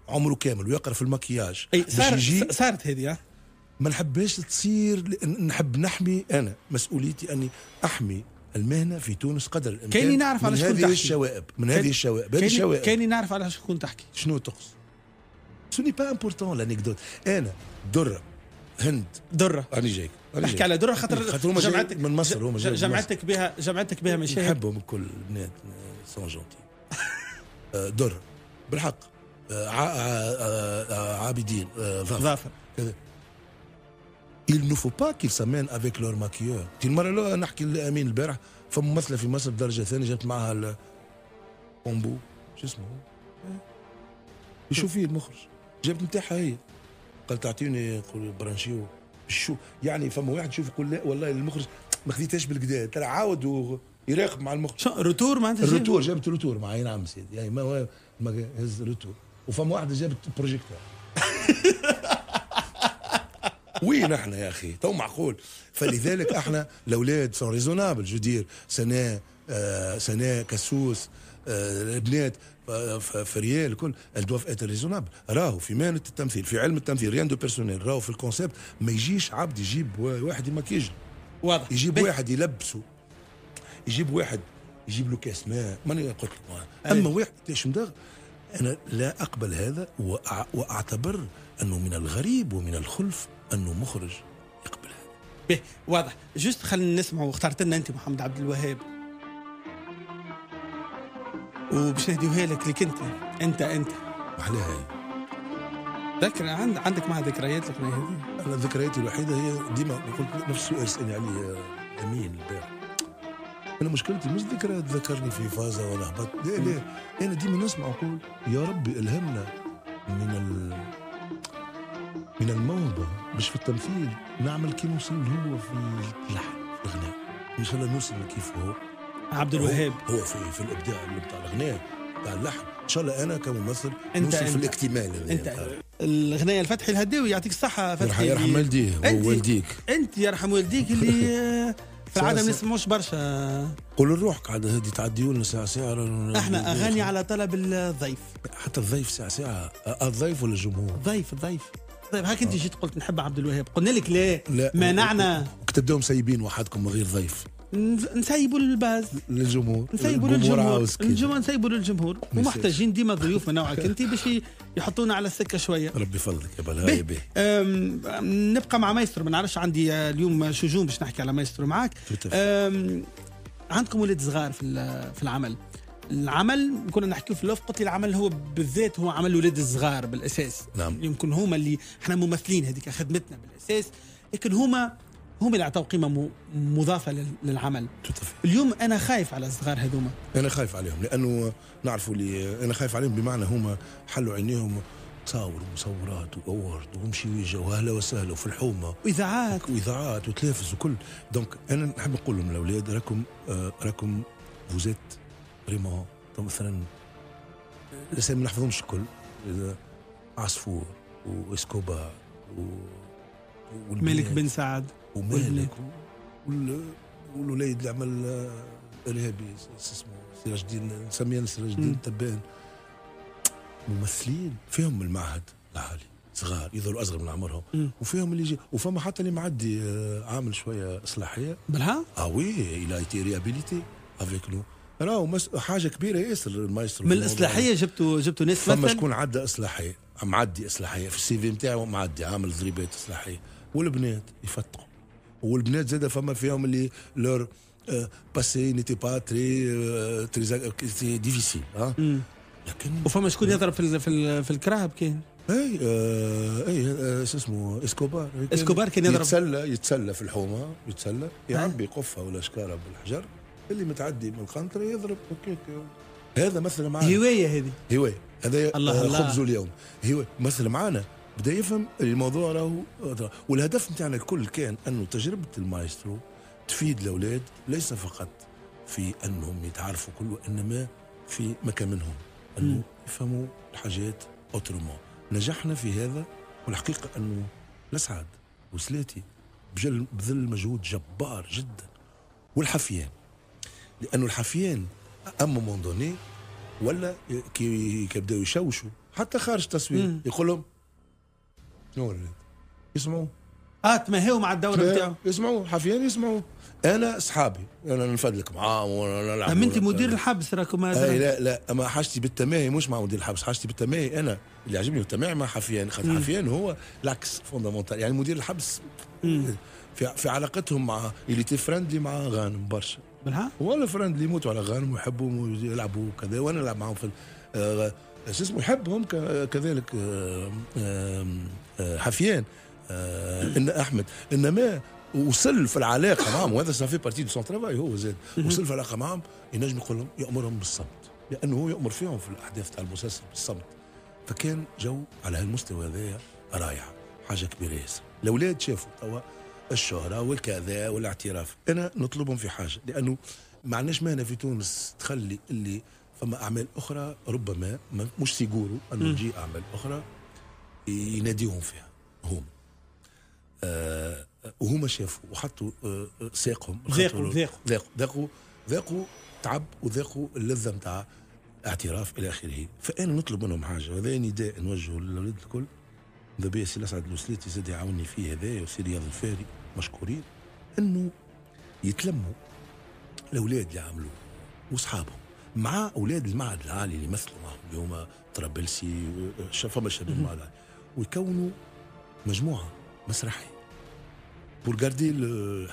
عمره كامل ويقرأ في المكياج أي باش صار يجي صارت هذه؟ ما نحبهاش تصير نحب نحمي أنا مسؤوليتي أني أحمي المهنة في تونس قدر الإمكان كاني نعرف على من شكون هذه تحكي. الشوائب من هذه الشوائب هذه الشوائب. كاني نعرف على شكون تحكي. شنو تقصد؟ ce n'est pas important l'anecdote أنا درة هند. درة. راني جايك. جايك. على درة خاطر خاطر هما جمعتك من مصر هما جمعتك بها جمعتك بها مشاهد. نحبهم الكل البنات sont gentilles (laughs) آه، در بالحق. آه، آه، عابدين. ظافر. Il ne faut pas qu'ils s'amènent avec leur maquilleur. الاولى نحكي لامين البارح فممثله في مصر بدرجه ثانية جابت معها البومبو شو اسمه يشوف فيه المخرج جابت نتاعها هي قال تعطيني برانشيو شو يعني فما واحد يشوف يقول لا والله المخرج ما خذيتهاش بالكدا ترى عاود ويراقب مع المخرج شو روتور معناتها جاي؟ الروتور جابت الروتور معي نعم سيدي يعني ما هز ال retour وفما واحدة جابت projecteur وين إحنا يا أخي تو معقول. فلذلك إحنا الاولاد sont raisonnables je dirais سناء آه سناء كسوس البنات آه، ف- فريال الكل elles doivent être raisonnables راهو في مهنة التمثيل في علم التمثيل rien de personnel راهو في ال concept ما يجيش عبد يجيب وا- واحد يمكيج واضح. يجيب به. واحد يلبسه. يجيب واحد يجيب له كاس ماء ماني قلت لك أي. أما واحد إيش مدغ أنا لا أقبل هذا وأعتبر أنه من الغريب ومن الخلف. أنه مخرج يقبل هذا. به واضح. جست خلينا نسمعوا اخترت لنا أنت محمد عبد الوهاب. وباش نهديوها لك لك أنت. أنت أنت. محلاها هي ذكر عند عندك معها ذكريات الأغنية هذه؟ أنا ذكرياتي الوحيدة هي ديما قلت نفس السؤال سالني عليه أمين البارح أنا مشكلتي مش ذكريات ذكرني في فازة ولا هبط لا لا. أنا ديما نسمع نقول يا ربي ألهمنا من ال من الموضة مش في التمثيل. نعمل كي نوصل هو في اللحن في الغناء ان شاء الله نوصل كيف هو. عبد الوهاب. هو, هو في في الإبداع اللي بتاع الغناء بتاع اللحن. إن شاء الله أنا كممثل أنت- نوصل في أنت- الاكتمال هذا أنت الغنية الفتحي الهداوي يعطيك الصحة فتحي. يرحم والديه أنت- ووالديك أنت يرحم والديك اللي (laughs) في العادة ما نسمعوش برشا. قول لروحك عاد هذه تعديوا لنا ساعة. ساعه إحنا أغاني على طلب الضيف. حتى الضيف ساعة ساعة. الضيف ولا الجمهور؟ ضيف الضيف. طيب هاك انت جيت قلت نحب عبد الوهاب. قلنا لك لا لا مانعنا كتبداهم سايبين وحدكم من غير ضيف. نس- نسيبوا للباز. للجمهور نسيبوا للجمهور. الجمهور نسيبوا للجمهور. ومحتاجين ديما ضيوف من نوعك انت باش يحطونا على السكة شوية. ربي يفضلك يا به. أم، نبقى مع مايسترو. ما نعرفش عندي اليوم شجون باش نحكي على مايسترو معاك. عندكم ولاد صغار في في العمل؟ العمل كنا نحكي في ال off قلت لي العمل هو بالذات هو عمل ولاد الصغار بالأساس. نعم. يمكن هما اللي إحنا ممثلين هذيك خدمتنا بالأساس لكن هما هما اللي اعطوا قيمة مضافة لل- للعمل. tout à fait. اليوم أنا خايف على الصغار هذوما. أنا خايف عليهم لأنه نعرفوا اللي أنا خايف عليهم بمعنى هما حلوا عينيهم تصاور ومصورات واورد ومشي وهلا وسهلا وفي الحومة. وإذاعات. وإذاعات وتلافز وكل. donc أنا نحب نقول لهم الأولاد راكم آه راكم vous êtes vraiment مثلا الاسامي ما نحفظهمش الكل عصفور وإسكوبار و ملك بن سعد. ومالك. وال- والوليد اللي عمل آه، ارهابي س- س- اسمه سراج الدين نسميه سراج الدين. تبان ممثلين فيهم المعهد العالي صغار يظهروا أصغر من عمرهم. وفيهم اللي يجي وفما حتى اللي معدي آه، عامل شوية إصلاحية. بالله؟ آه oui il a été réhabilité avec nous راهو مس- حاجة كبيرة ياسر المايسترو من. الإصلاحية جبتوا جبتوا ناس فما شكون عدى إصلاحية معدي إصلاحية. في ال CV نتاعو معدي عامل ضريبات إصلاحية. والبنات يفتقوا. والبنات زاد فما فيهم اللي leur passé n'était pas très très difficile ها. لكن وفما شكون يضرب في ال- في ال- في الكراهب كان إي آه إي آه، شو اسمه إسكوبار. إسكوبار كان يضرب. يتسلى يتسلى في الحومة يتسلى يعبي قفه ولا شكارة بالحجر. اللي متعدي من القنطره يضرب. هذا مثلا معناها هواية هذه. هواية. هذا الله آه، الله. خبزه اليوم. هواية. مثلا معناها. بدا يفهم الموضوع راهو والهدف نتاعنا الكل كان أنه تجربة المايسترو تفيد الأولاد ليس فقط في أنهم يتعرفوا كل وإنما في مكامنهم. مم. انه يفهموا الحاجات autrement. نجحنا في هذا والحقيقة أنه الاسعد الوسلاتي بجل بذل مجهود جبار جدا. والحفيان. لأنه الحفيان. à un moment donné ولا كي كيبداو يشوشوا. حتى خارج التصوير. يقول لهم شنو الولاد؟ يسمعوا آه تمهيوا مع الدوره نتاعو يسمعوا حفيان يسمعوا أنا أصحابي أنا نفدلك معاهم وأنا نلعب أما أنت مدير الحبس راكم هذا لا لا أما حاجتي بالتماهي مش مع مدير الحبس حاجتي بالتماهي أنا. اللي عجبني بالتماهي مع حفيان خاطر. حفيان هو العكس fondamental يعني مدير الحبس في في علاقتهم مع il était friendly مع غانم برشا. بالله ولا friendly يموتوا على غانم ويحبوا يلعبوا وكذا وأنا نلعب معهم في ال- آه، شو اسمه يحبهم كذلك آه، آه، آه، حفيان آه، إن أحمد. إنما وصل في العلاقة معهم وهذا ça fait partie de son travail هو زاد. وصل في العلاقة معهم ينجم يقول لهم يأمرهم بالصمت لأنه هو يأمر فيهم في الأحداث تاع المسلسل بالصمت. فكان جو على هالمستوى هذايا رائع حاجة كبيرة ياسر. الأولاد شافوا توا الشهرة والكذا والاعتراف. أنا نطلبهم في حاجة لأنه ما عندناش مهنه في تونس تخلي اللي فما أعمال أخرى ربما ما- مش sicuro أنه مم. تجي أعمال أخرى يناديهم فيها هم. آه وهما شافوا وحطوا آه آه، ساقهم. ذاقوا ذاقوا. ذاقوا ذاقوا ذاقوا تعب وذاقوا اللذة نتاع اعتراف إلى آخره. فأنا نطلب منهم حاجة وهذا نداء نوجهه للأولاد الكل. ذا سي الاسعد الوسلاتي زاد يعاوني فيه هذا وسي رياض الفاري مشكورين انه يتلموا الاولاد اللي عملوا وأصحابهم مع أولاد المعهد العالي اللي يمثلوا معهم اللي هما طرابلسي فما شباب المعهد العالي. ويكونوا مجموعة مسرحية. pour garder ال-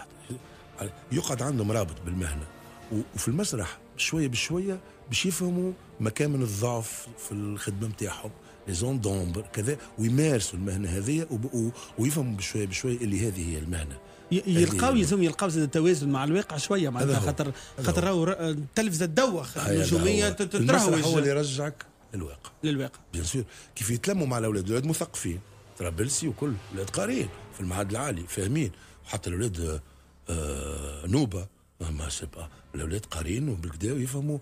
يقعد عندهم رابط بالمهنة. وفي المسرح شوية بشوية باش يفهموا مكامن الضعف في الخدمة نتاعهم les zones d'ombre كذا ويمارسوا المهنة هذه ويفهموا بشوية بشوية اللي هذه هي المهنه يلقاو يلزم يلقاو زاد التوازن مع الواقع شوية معناتها. خاطر خاطر هو. راهو التلفزه تدوخ النجومية هو. تت- المسرح هو اللي يرجعك الواقع للواقع. بيان سور كيف يتلموا مع الأولاد الاولاد مثقفين. طرابلسي وكل الاولاد قاريين في المعهد العالي فاهمين. وحتى الاولاد آه، نوبة. ما سبا الأولاد قاريين وبالكدا ويفهموا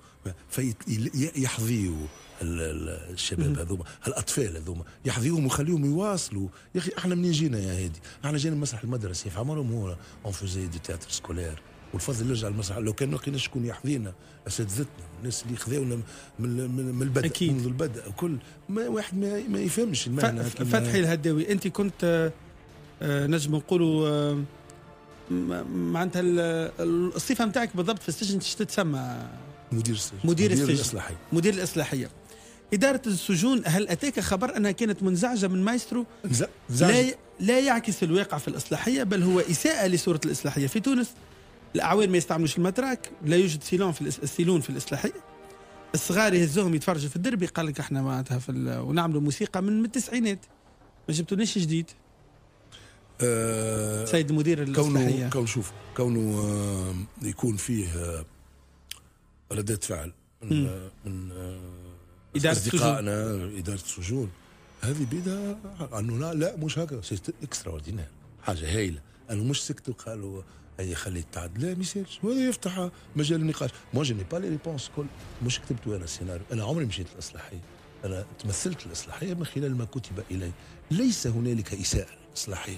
فيحظيوا الشباب هذوما الأطفال هذوما يحظيهم ويخليهم يواصلوا. يا أخي إحنا منين جينا يا هادي؟ إحنا جينا المسرح المدرسي في عمرهم هو on faisait du théâtre scolaire والفضل يرجع المسرح لو كان لقينا شكون يحظينا أساتذتنا الناس اللي خذاونا من من, من البدء أكيد. منذ البدء كل ما واحد ما, ما يفهمش كما- فتحي الهداوي أنت كنت آه، نجم نقولوا آه، معناتها ال- الصفة نتاعك بالضبط في السجن تتسمى مدير السجن. مدير السجن. الاصلاحي مدير الإصلاحية. إدارة السجون هل اتاك خبر أنها كانت منزعجة من مايسترو؟ لا لا يعكس الواقع في الإصلاحية بل هو إساءة لصورة الإصلاحية في تونس. الاعوان ما يستعملوش المتراك لا يوجد سيلون في السيلون في الإصلاحية. الصغار يهزوهم يتفرجوا في الدربي قال لك إحنا معناتها في ال- ونعملوا موسيقى من التسعينات. ما جبتوناش جديد. آه سيد مدير كونه الإصلاحية. كون شوف كونه آه يكون فيه آه ردات فعل من. آه من آه إدارة أصدقائنا إدارة السجون هذه بدا انه لا لا مش هكا extraordinaire حاجة هايلة. انه مش سكتوا قالوا هي خلي تعد. لا ما يصيرش. وهذا يفتح مجال النقاش. moi j'ai pas les réponses كل مش كتبت أنا السيناريو. أنا عمري مشيت الاصلاحيه أنا تمثلت الاصلاحيه من خلال ما كتب إلي. ليس هنالك إساءة للاصلاحيه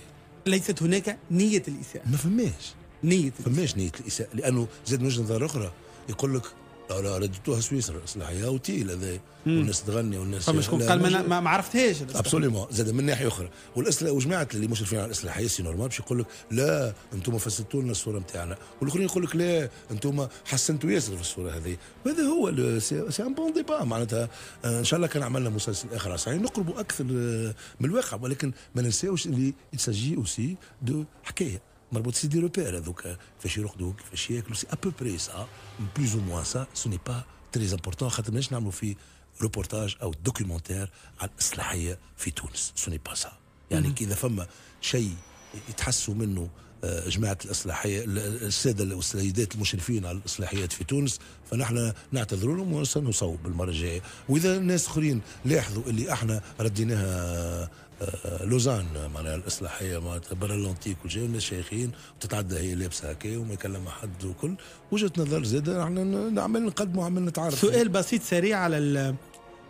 ليست هناك نية الإساءة. ما فماش. نية فماش نية الإساءة لأنه زاد من وجهة نظر أخرى يقول لك لا لا ردتوها سويسرا اصلاحيه اوتيل هذا. والناس تغني والناس فما شكون قال ما, ما, عرفتهاش absolument زاد من ناحية أخرى. والاصلاح وجماعة اللي مشرفين على الاصلاحيه c'est normal باش يقول لك لا أنتم فسدتوا لنا الصورة نتاعنا والآخرين يقول لك لا أنتم حسنتوا ياسر في الصورة هذه. هذا هو c'est un bon débat؟ معناتها إن شاء الله كان عملنا مسلسل آخر صحيح نقربوا أكثر من الواقع ولكن ما ننساوش اللي un sujet aussi دو حكاية. مربوط c'est des repères هذوك كيفاش يرقدوا كيفاش ياكلوا c'est à peu près ça plus ou moins ça ce n'est pas très important خاطر ماناش نعملوا في روبورتاج أو documentaire على الإصلاحية في تونس. ce n'est pas ça يعني إذا فما شيء يتحسوا منه جماعة الإصلاحية السادة والسيدات المشرفين على الإصلاحيات في تونس فنحن نعتذر لهم وسنصوب المرة الجاية وإذا الناس آخرين لاحظوا اللي إحنا رديناها آه، لوزان معناها الإصلاحية معناتها برا لونتيك وجاي الناس شيخين وتتعدى هي لابسة هكا وما يكلم حد وكل وجهة نظر زاد إحنا نعمل نقدموا عمل نتعرف. سؤال بسيط سريع على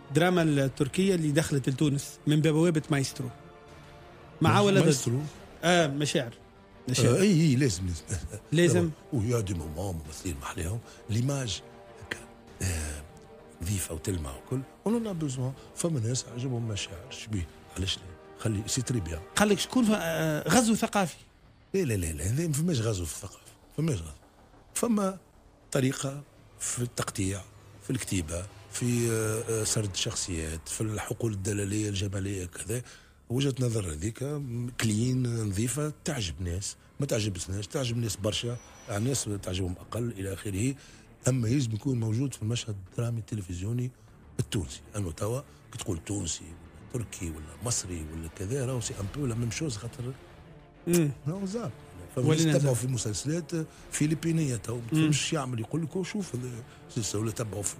الدراما التركية اللي دخلت لتونس من بوابة مايسترو. مع ولا مايسترو؟ آه مشاعر. مشاعر. آه إي إي لازم لازم. لازم؟ (laughs) ويا دي مومون ممثلين محليهم. ليماج هكا آه وتلمع وكل. اون بوزوان فما ناس عجبهم مشاعر شبيه. علاش لا؟ خلي سي تري بيان قال لك شكون آه، غزو ثقافي. لا لا لا لا ما فماش غزو في الثقافة فماش غزو. فما طريقة في التقطيع في الكتيبة في آه، آه، سرد الشخصيات في الحقول الدلالية الجمالية كذا. وجهة نظر هذيك كلين نظيفة تعجب ناس ما تعجبش ناس تعجب ناس برشا يعني ناس تعجبهم أقل إلى آخره. أما يجب يكون موجود في المشهد الدرامي التلفزيوني التونسي. انه توا تقول تونسي تركي ولا مصري ولا كذا راهو c'est un peu la même chose خاطر راهو زاب تبعوا في مسلسلات فيلبينيه تو مش يعمل يقول لك شوف ولا تبعوا في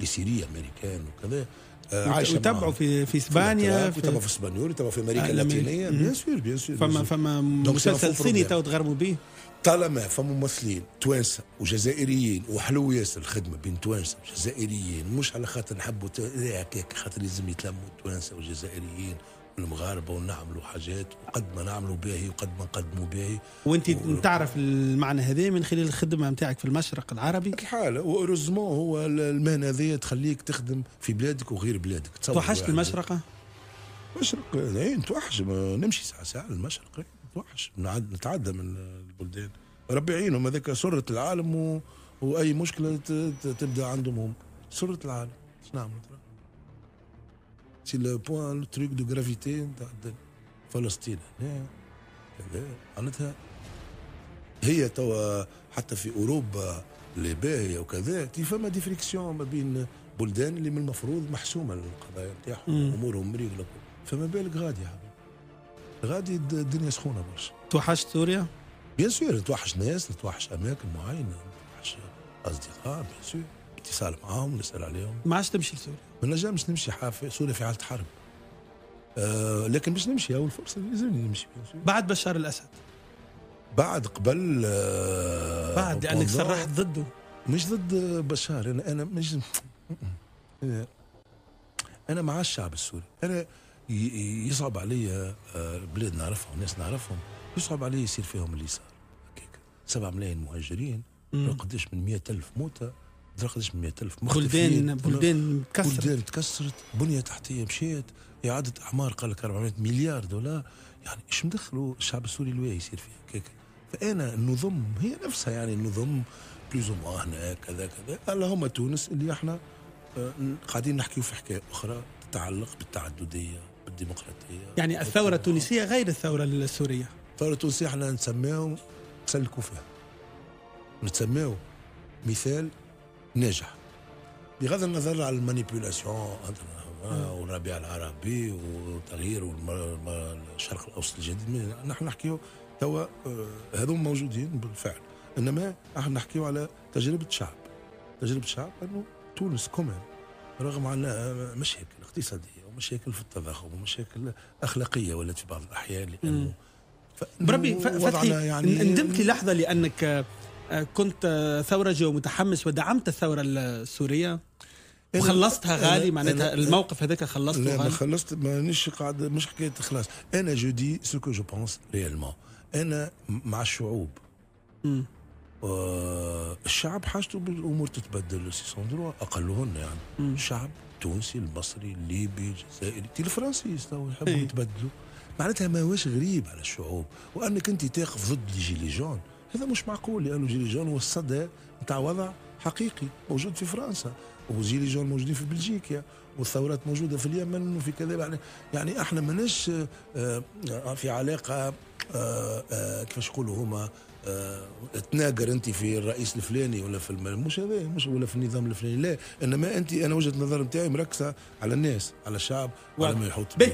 les séries américaines وكذا. آه، عايشة وتابعوا في في إسبانيا وتابعوا في espagnol وتابعوا في أمريكا اللاتينية. bien sûr bien sûr فما فما مسلسل صيني تو تغرموا به. طالما فما ممثلين توانسة وجزائريين وحلو ياسر الخدمة بين توانسة وجزائريين مش على خاطر نحبوا هكاك خاطر لازم يتلموا توانسة وجزائريين والمغاربة ونعملوا حاجات وقد ما نعملوا باهي وقد ما نقدموا باهي. وانت و... تعرف المعنى هذا من خلال الخدمة نتاعك في المشرق العربي؟ الحال واوريزمون هو المهنة هذه تخليك تخدم في بلادك وغير بلادك توحشت المشرقة؟ مشرق اي نتوحش نمشي ساعة ساعة المشرق توحش نتعدى من البلدان. ربي يعينهم. هذاك سرة العالم و... وأي مشكلة تبدأ عندهم هم. سرة العالم. إيش نعمل؟ سي لو بوان لو تروك دو غرافيتي نتاع فلسطين كذا معناتها هي توا حتى في أوروبا اللي باهيه وكذا فما ديفريكسيون ما بين بلدان اللي من المفروض محسومة القضايا نتاعهم أمورهم مريقله فما بالك غادي غادي الدنيا سخونة برشا. توحشت سوريا؟ bien sûr نتوحش ناس نتوحش أماكن معينة نتوحش أصدقاء bien sûr اتصال معاهم نسأل عليهم. ما عادش تمشي لسوريا. ما نجمش نمشي حافة سوريا في حالة حرب. آه لكن باش نمشي أول فرصة لازمني نمشي بعد بشار الأسد. بعد قبل آه بعد لأنك صرحت ضده. مش ضد بشار أنا أنا مش (laughs) أنا مع الشعب السوري. أنا يصعب علي آه، بلاد نعرفها وناس نعرفهم يصعب علي يصير فيهم اللي صار هكاك. 7 ملايين مهاجرين قداش من 100 ألف موتى قداش من 100 ألف بلدان بلدان تكسرت بلدان تكسرت بنية تحتية مشيت إعادة أعمار قال لك 400 مليار دولار. يعني إيش مدخلوا الشعب السوري الواعي يصير فيه؟ هكاك. فأنا نضم هي نفسها يعني نضم بلوز هنا كذا كذا. اللهم تونس اللي إحنا آه، قاعدين نحكيو في حكاية أخرى تتعلق بالتعددية. بالديمقراطيه يعني الثورة التونسية غير الثورة السورية. الثورة التونسية إحنا نسميهم سلكوا فيها نتسميه مثال ناجح. بغض النظر على المانيبيولاسيون والربيع العربي وتغيير الشرق الأوسط الجديد نحن نحكيو توا آه، هذوم موجودين بالفعل. إنما نحن نحكيو على تجربة شعب تجربة شعب أنه تونس كمان رغم عنا مشاكل اقتصاديه ومشاكل في التضخم ومشاكل أخلاقية ولات في بعض الأحيان لأنه بربي فتحي يعني ندمت لحظة لأنك آه، كنت ثورجي ومتحمس ودعمت الثورة السورية وخلصتها غالي معناتها الموقف هذاك خلصته لا ما خلصت مانيش قاعد مش حكاية خلاص أنا je dis ce que je pense réellement أنا مع الشعوب. آه، الشعب حاجته بالأمور تتبدل c'est son droit أقلهن يعني. الشعب التونسي المصري الليبي الجزائري تي الفرنسي يستوى يحبوا إيه. يتبدلوا. معناتها ما هوش غريب على الشعوب وأنك أنت تقف ضد ال gilets jaunes. هذا مش معقول لأنه gilets jaunes هو الصدى نتاع وضع حقيقي موجود في فرنسا و gilets jaunes موجودين في بلجيكا والثورات موجودة في اليمن وفي كذا. يعني يعني إحنا ماناش آه، آه، في علاقة آه، كيفاش يقولوا هما؟ تناقر انت في الرئيس الفلاني ولا في الم... مش هذا مش ولا في النظام الفلاني لا. انما انت أنا وجهة النظر نتاعي مركزة على الناس على الشعب وعلى. ما يحط به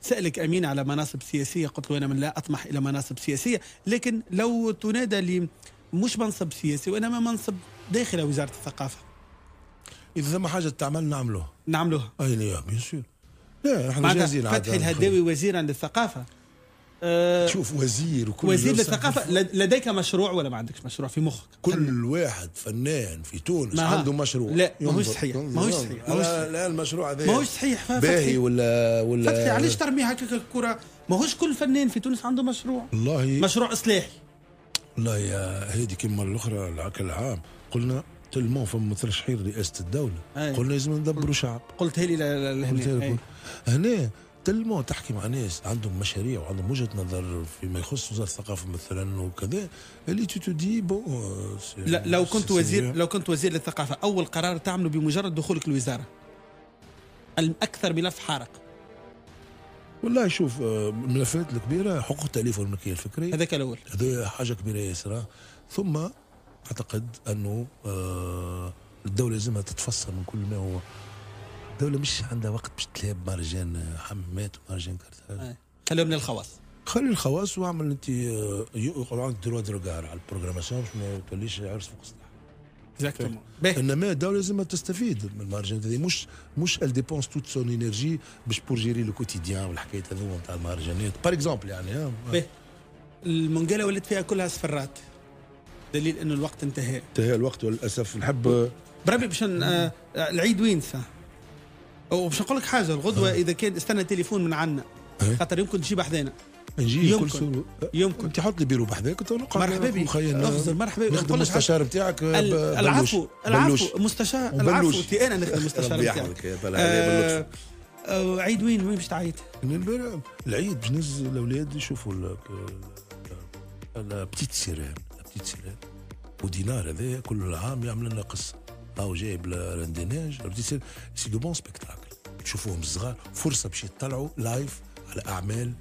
سألك أمين على مناصب سياسية. قلت له أنا من لا أطمح إلى مناصب سياسية لكن لو تنادى لي مش منصب سياسي وإنما منصب داخل وزارة الثقافة. إذا ثم حاجة تعمل نعملوها. نعملوها. أي لا bien sûr. لا إحنا جاهزين فتحي. الهداوي وزيرا للثقافة. آه، شوف وزير وكل وزير لد- لديك مشروع ولا ما عندكش مشروع؟ في مخك. كل واحد فنان في تونس. عنده مشروع. لا، ماهوش صحيح، ماهوش. صحيح، ماهوش لا, المشروع هذا ما هوش صحيح. باهي ولا ولا فتحي علاش ترمي هكاك الكرة؟ ما هوش كل فنان في تونس عنده مشروع. والله مشروع إصلاحي. والله يا هذه كما الأخرى العام العام. قلنا تلمون فما ترشحين رئاسة الدولة. أي. قلنا لازم ندبروا شعب. قلت لهنا لكم أي. هنا تلمون تحكي مع ناس عندهم مشاريع وعندهم وجهة نظر فيما يخص وزارة الثقافة مثلا وكذا اللي تو تو دي بون آه، لا لو كنت وزير لو كنت وزير للثقافة أول قرار تعمله بمجرد دخولك الوزاره الأكثر ملف حارق. والله شوف آه، الملفات الكبيرة حقوق التأليف والملكيه الفكريه هذاك الأول. هذا حاجة كبيرة ياسر آه. ثم أعتقد أنه آه، الدولة لازمها تتفصل من كل ما هو الدولة مش عندها وقت باش تلعب مهرجان حمامات ومهرجان كرتاج. خليهم من الخواص خلي الخواص واعمل انت يقعد عندك droit de regard على ال programmation باش ما توليش عرس فوق السطح. exactement إنما الدولة لازمها تستفيد من المهرجانات هذه. مش مش elle dépense toute son énergie باش pour gérer le quotidien والحكايات هذوما نتاع المهرجانات par exemple يعني المنقلة ولات فيها كلها صفرات دليل إنه الوقت انتهى. انتهى الوقت وللأسف نحب بربي باش آه، العيد وين سا وباش نقول لك حاجة الغدوة إذا كان استنى تليفون من عنا أي. خاطر يمكن تجيب حدانا نجي يمكن. كل يمكن. أنت حط لي بيرو بحذاك انت نقعد مرحبا بك اخزر مرحبا بك نخدم. المستشار نتاعك العفو. العفو مستشار. العفو أنا نخدم المستشار نتاعك آه،. آه، عيد وين؟ وين باش البارح العيد باش ننزل الأولاد يشوفوا ال petite sirène ال petite sirène بودينار هذا كل عام يعمل لنا قصة. هاو جايب sirène c'est de bons spectacles تشوفوهم الصغار فرصة باش يطلعوا live على أعمال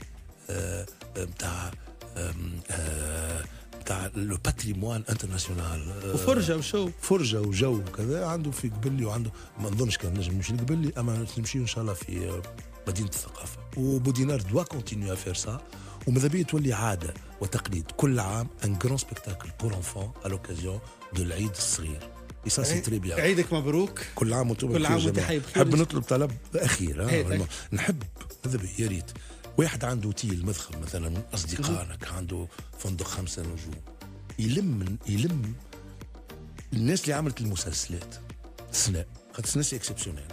نتاع نتاع le patrimoine international وفرجة و show. فرجة وجو وكذا. عنده في قبلي وعنده ما نظنش كان نجم نمشي لقبلي أما نمشي إن شاء الله في آه، مدينة الثقافة. وبودينار doit continuer à faire ça وماذا بيا تولي عادة وتقليد. كل عام un grand spectacle pour enfants à l'occasion de العيد الصغير ça c'est très bien عيدك مبروك. كل عام وأنتم كل عام. وأنت حي بخير. نحب نطلب طلب؟ أخير. ها نحب هذا يا ريت. واحد عنده تيل مدخل مثلا من اصدقائنا كان عنده فندق خمسة نجوم يلم يلم الناس اللي عملت المسلسلات. السناء خاطر السناء c'est exceptionnel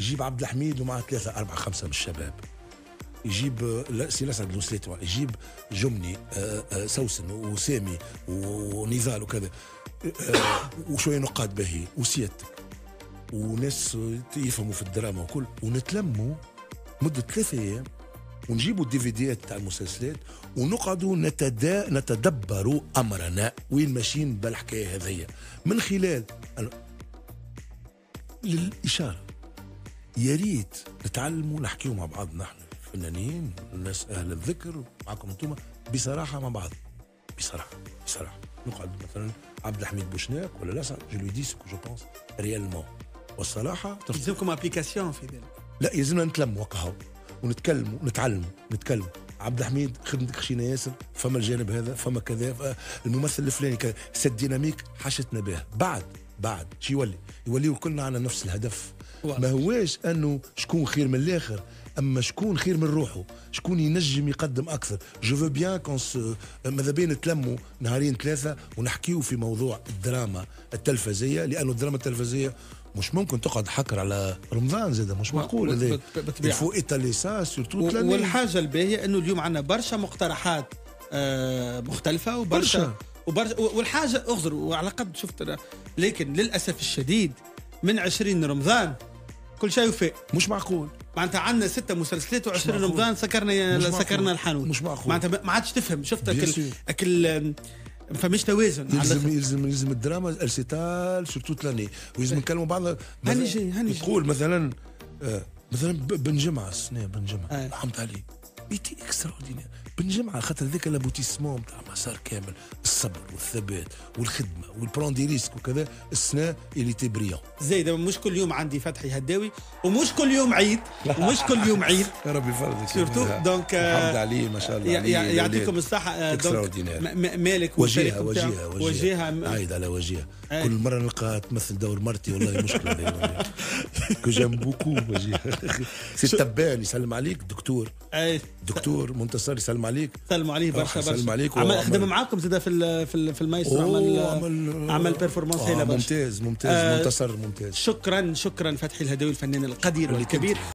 يجيب عبد الحميد ومعه ثلاثة أربعة خمسة من الشباب. يجيب سي الاسعد يجيب جمني آه، آه، سوسن وسامي ونضال وكذا آه، وشوية نقاد باهي وسيادتك. وناس يفهموا في الدراما وكل ونتلموا مدة ثلاثة أيام ونجيبوا ال DVD ات تاع المسلسلات ونقعدوا نتدا نتدبروا أمرنا. وين ماشيين؟ بالحكايه هذيا من خلال للإشارة. يا ريت نتعلموا نحكيوا مع بعض نحن. الفنانين الناس أهل الذكر معكم أنتم. بصراحة مع بعض. بصراحة بصراحة. نقعد مثلا عبد الحميد بوشناك ولا لا je lui dis ce que je pense réellement والصراحة يلزمكم application في ذلك لا يلزمنا نتلموا وقهو ونتكلموا نتعلموا نتكلموا عبد الحميد خدمتك خشينا ياسر فما الجانب هذا فما كذا الممثل الفلاني كذا. cette dynamique حاشتنا به بعد بعد شي يولي. يوليو كلنا على نفس الهدف. ما هواش أنه شكون خير من الآخر. أما شكون خير من روحه شكون ينجم يقدم أكثر je veux bien qu'on ماذا بين نتلموا نهارين ثلاثة ونحكيو في موضوع الدراما التلفزية لأنه الدراما التلفزية مش ممكن تقعد حكر على رمضان زاد مش معقول هذا. il faut étaler ça surtout والحاجة الباهية إنه اليوم عندنا برشا مقترحات آه، مختلفة وبرشا برشا. وبرشا والحاجة أغزر وعلى قد شفت لكن للأسف الشديد من 20 رمضان كل شيء وفاء مش معقول معناتها عندنا ستة مسلسلات و20 معقول. رمضان سكرنا. سكرنا الحانوت مش معقول. معناتها ما عادش تفهم شفت اكل. أكل ما فماش توازن يلزم. يلزم يلزم الدراما sur toute l'année ويلزم نكلموا بعض هاني جاي- هاني. تقول مثلا آه، مثلا بن جمعه السنة بن جمعه. رحمت عليه ايتي اكسترا بن جمعه خاطر ذاك لابوتيسمون نتاع مسار كامل الصبر والثبات والخدمة والبرون دي ريسك وكذا السنة اللي تي بريون زايد مش كل يوم عندي فتحي هداوي ومش كل يوم عيد ومش كل يوم عيد. (laughs) يا ربي يفرضك سورتو دونك آه، محمد عليه ما شاء الله. يعطيكم الصحة آه، دونك م- مالك وجيهه وجيهه. وجيهه عايد على وجيهه أي. كل مرة نلقاها تمثل دور مرتي والله مشكلة que j'aime beaucoup وجيهه سي التبان يسلم عليك دكتور. أي. دكتور منتصر يسلم عليك سلموا عليه برشا آه، سلم برشا. عليك عمل خدم معاكم زاد في في في المايسترو عمل عمل performance آه، هايلة برشا. ممتاز ممتاز آه، منتصر ممتاز. شكرا شكرا فتحي الهدوي الفنان القدير والكبير.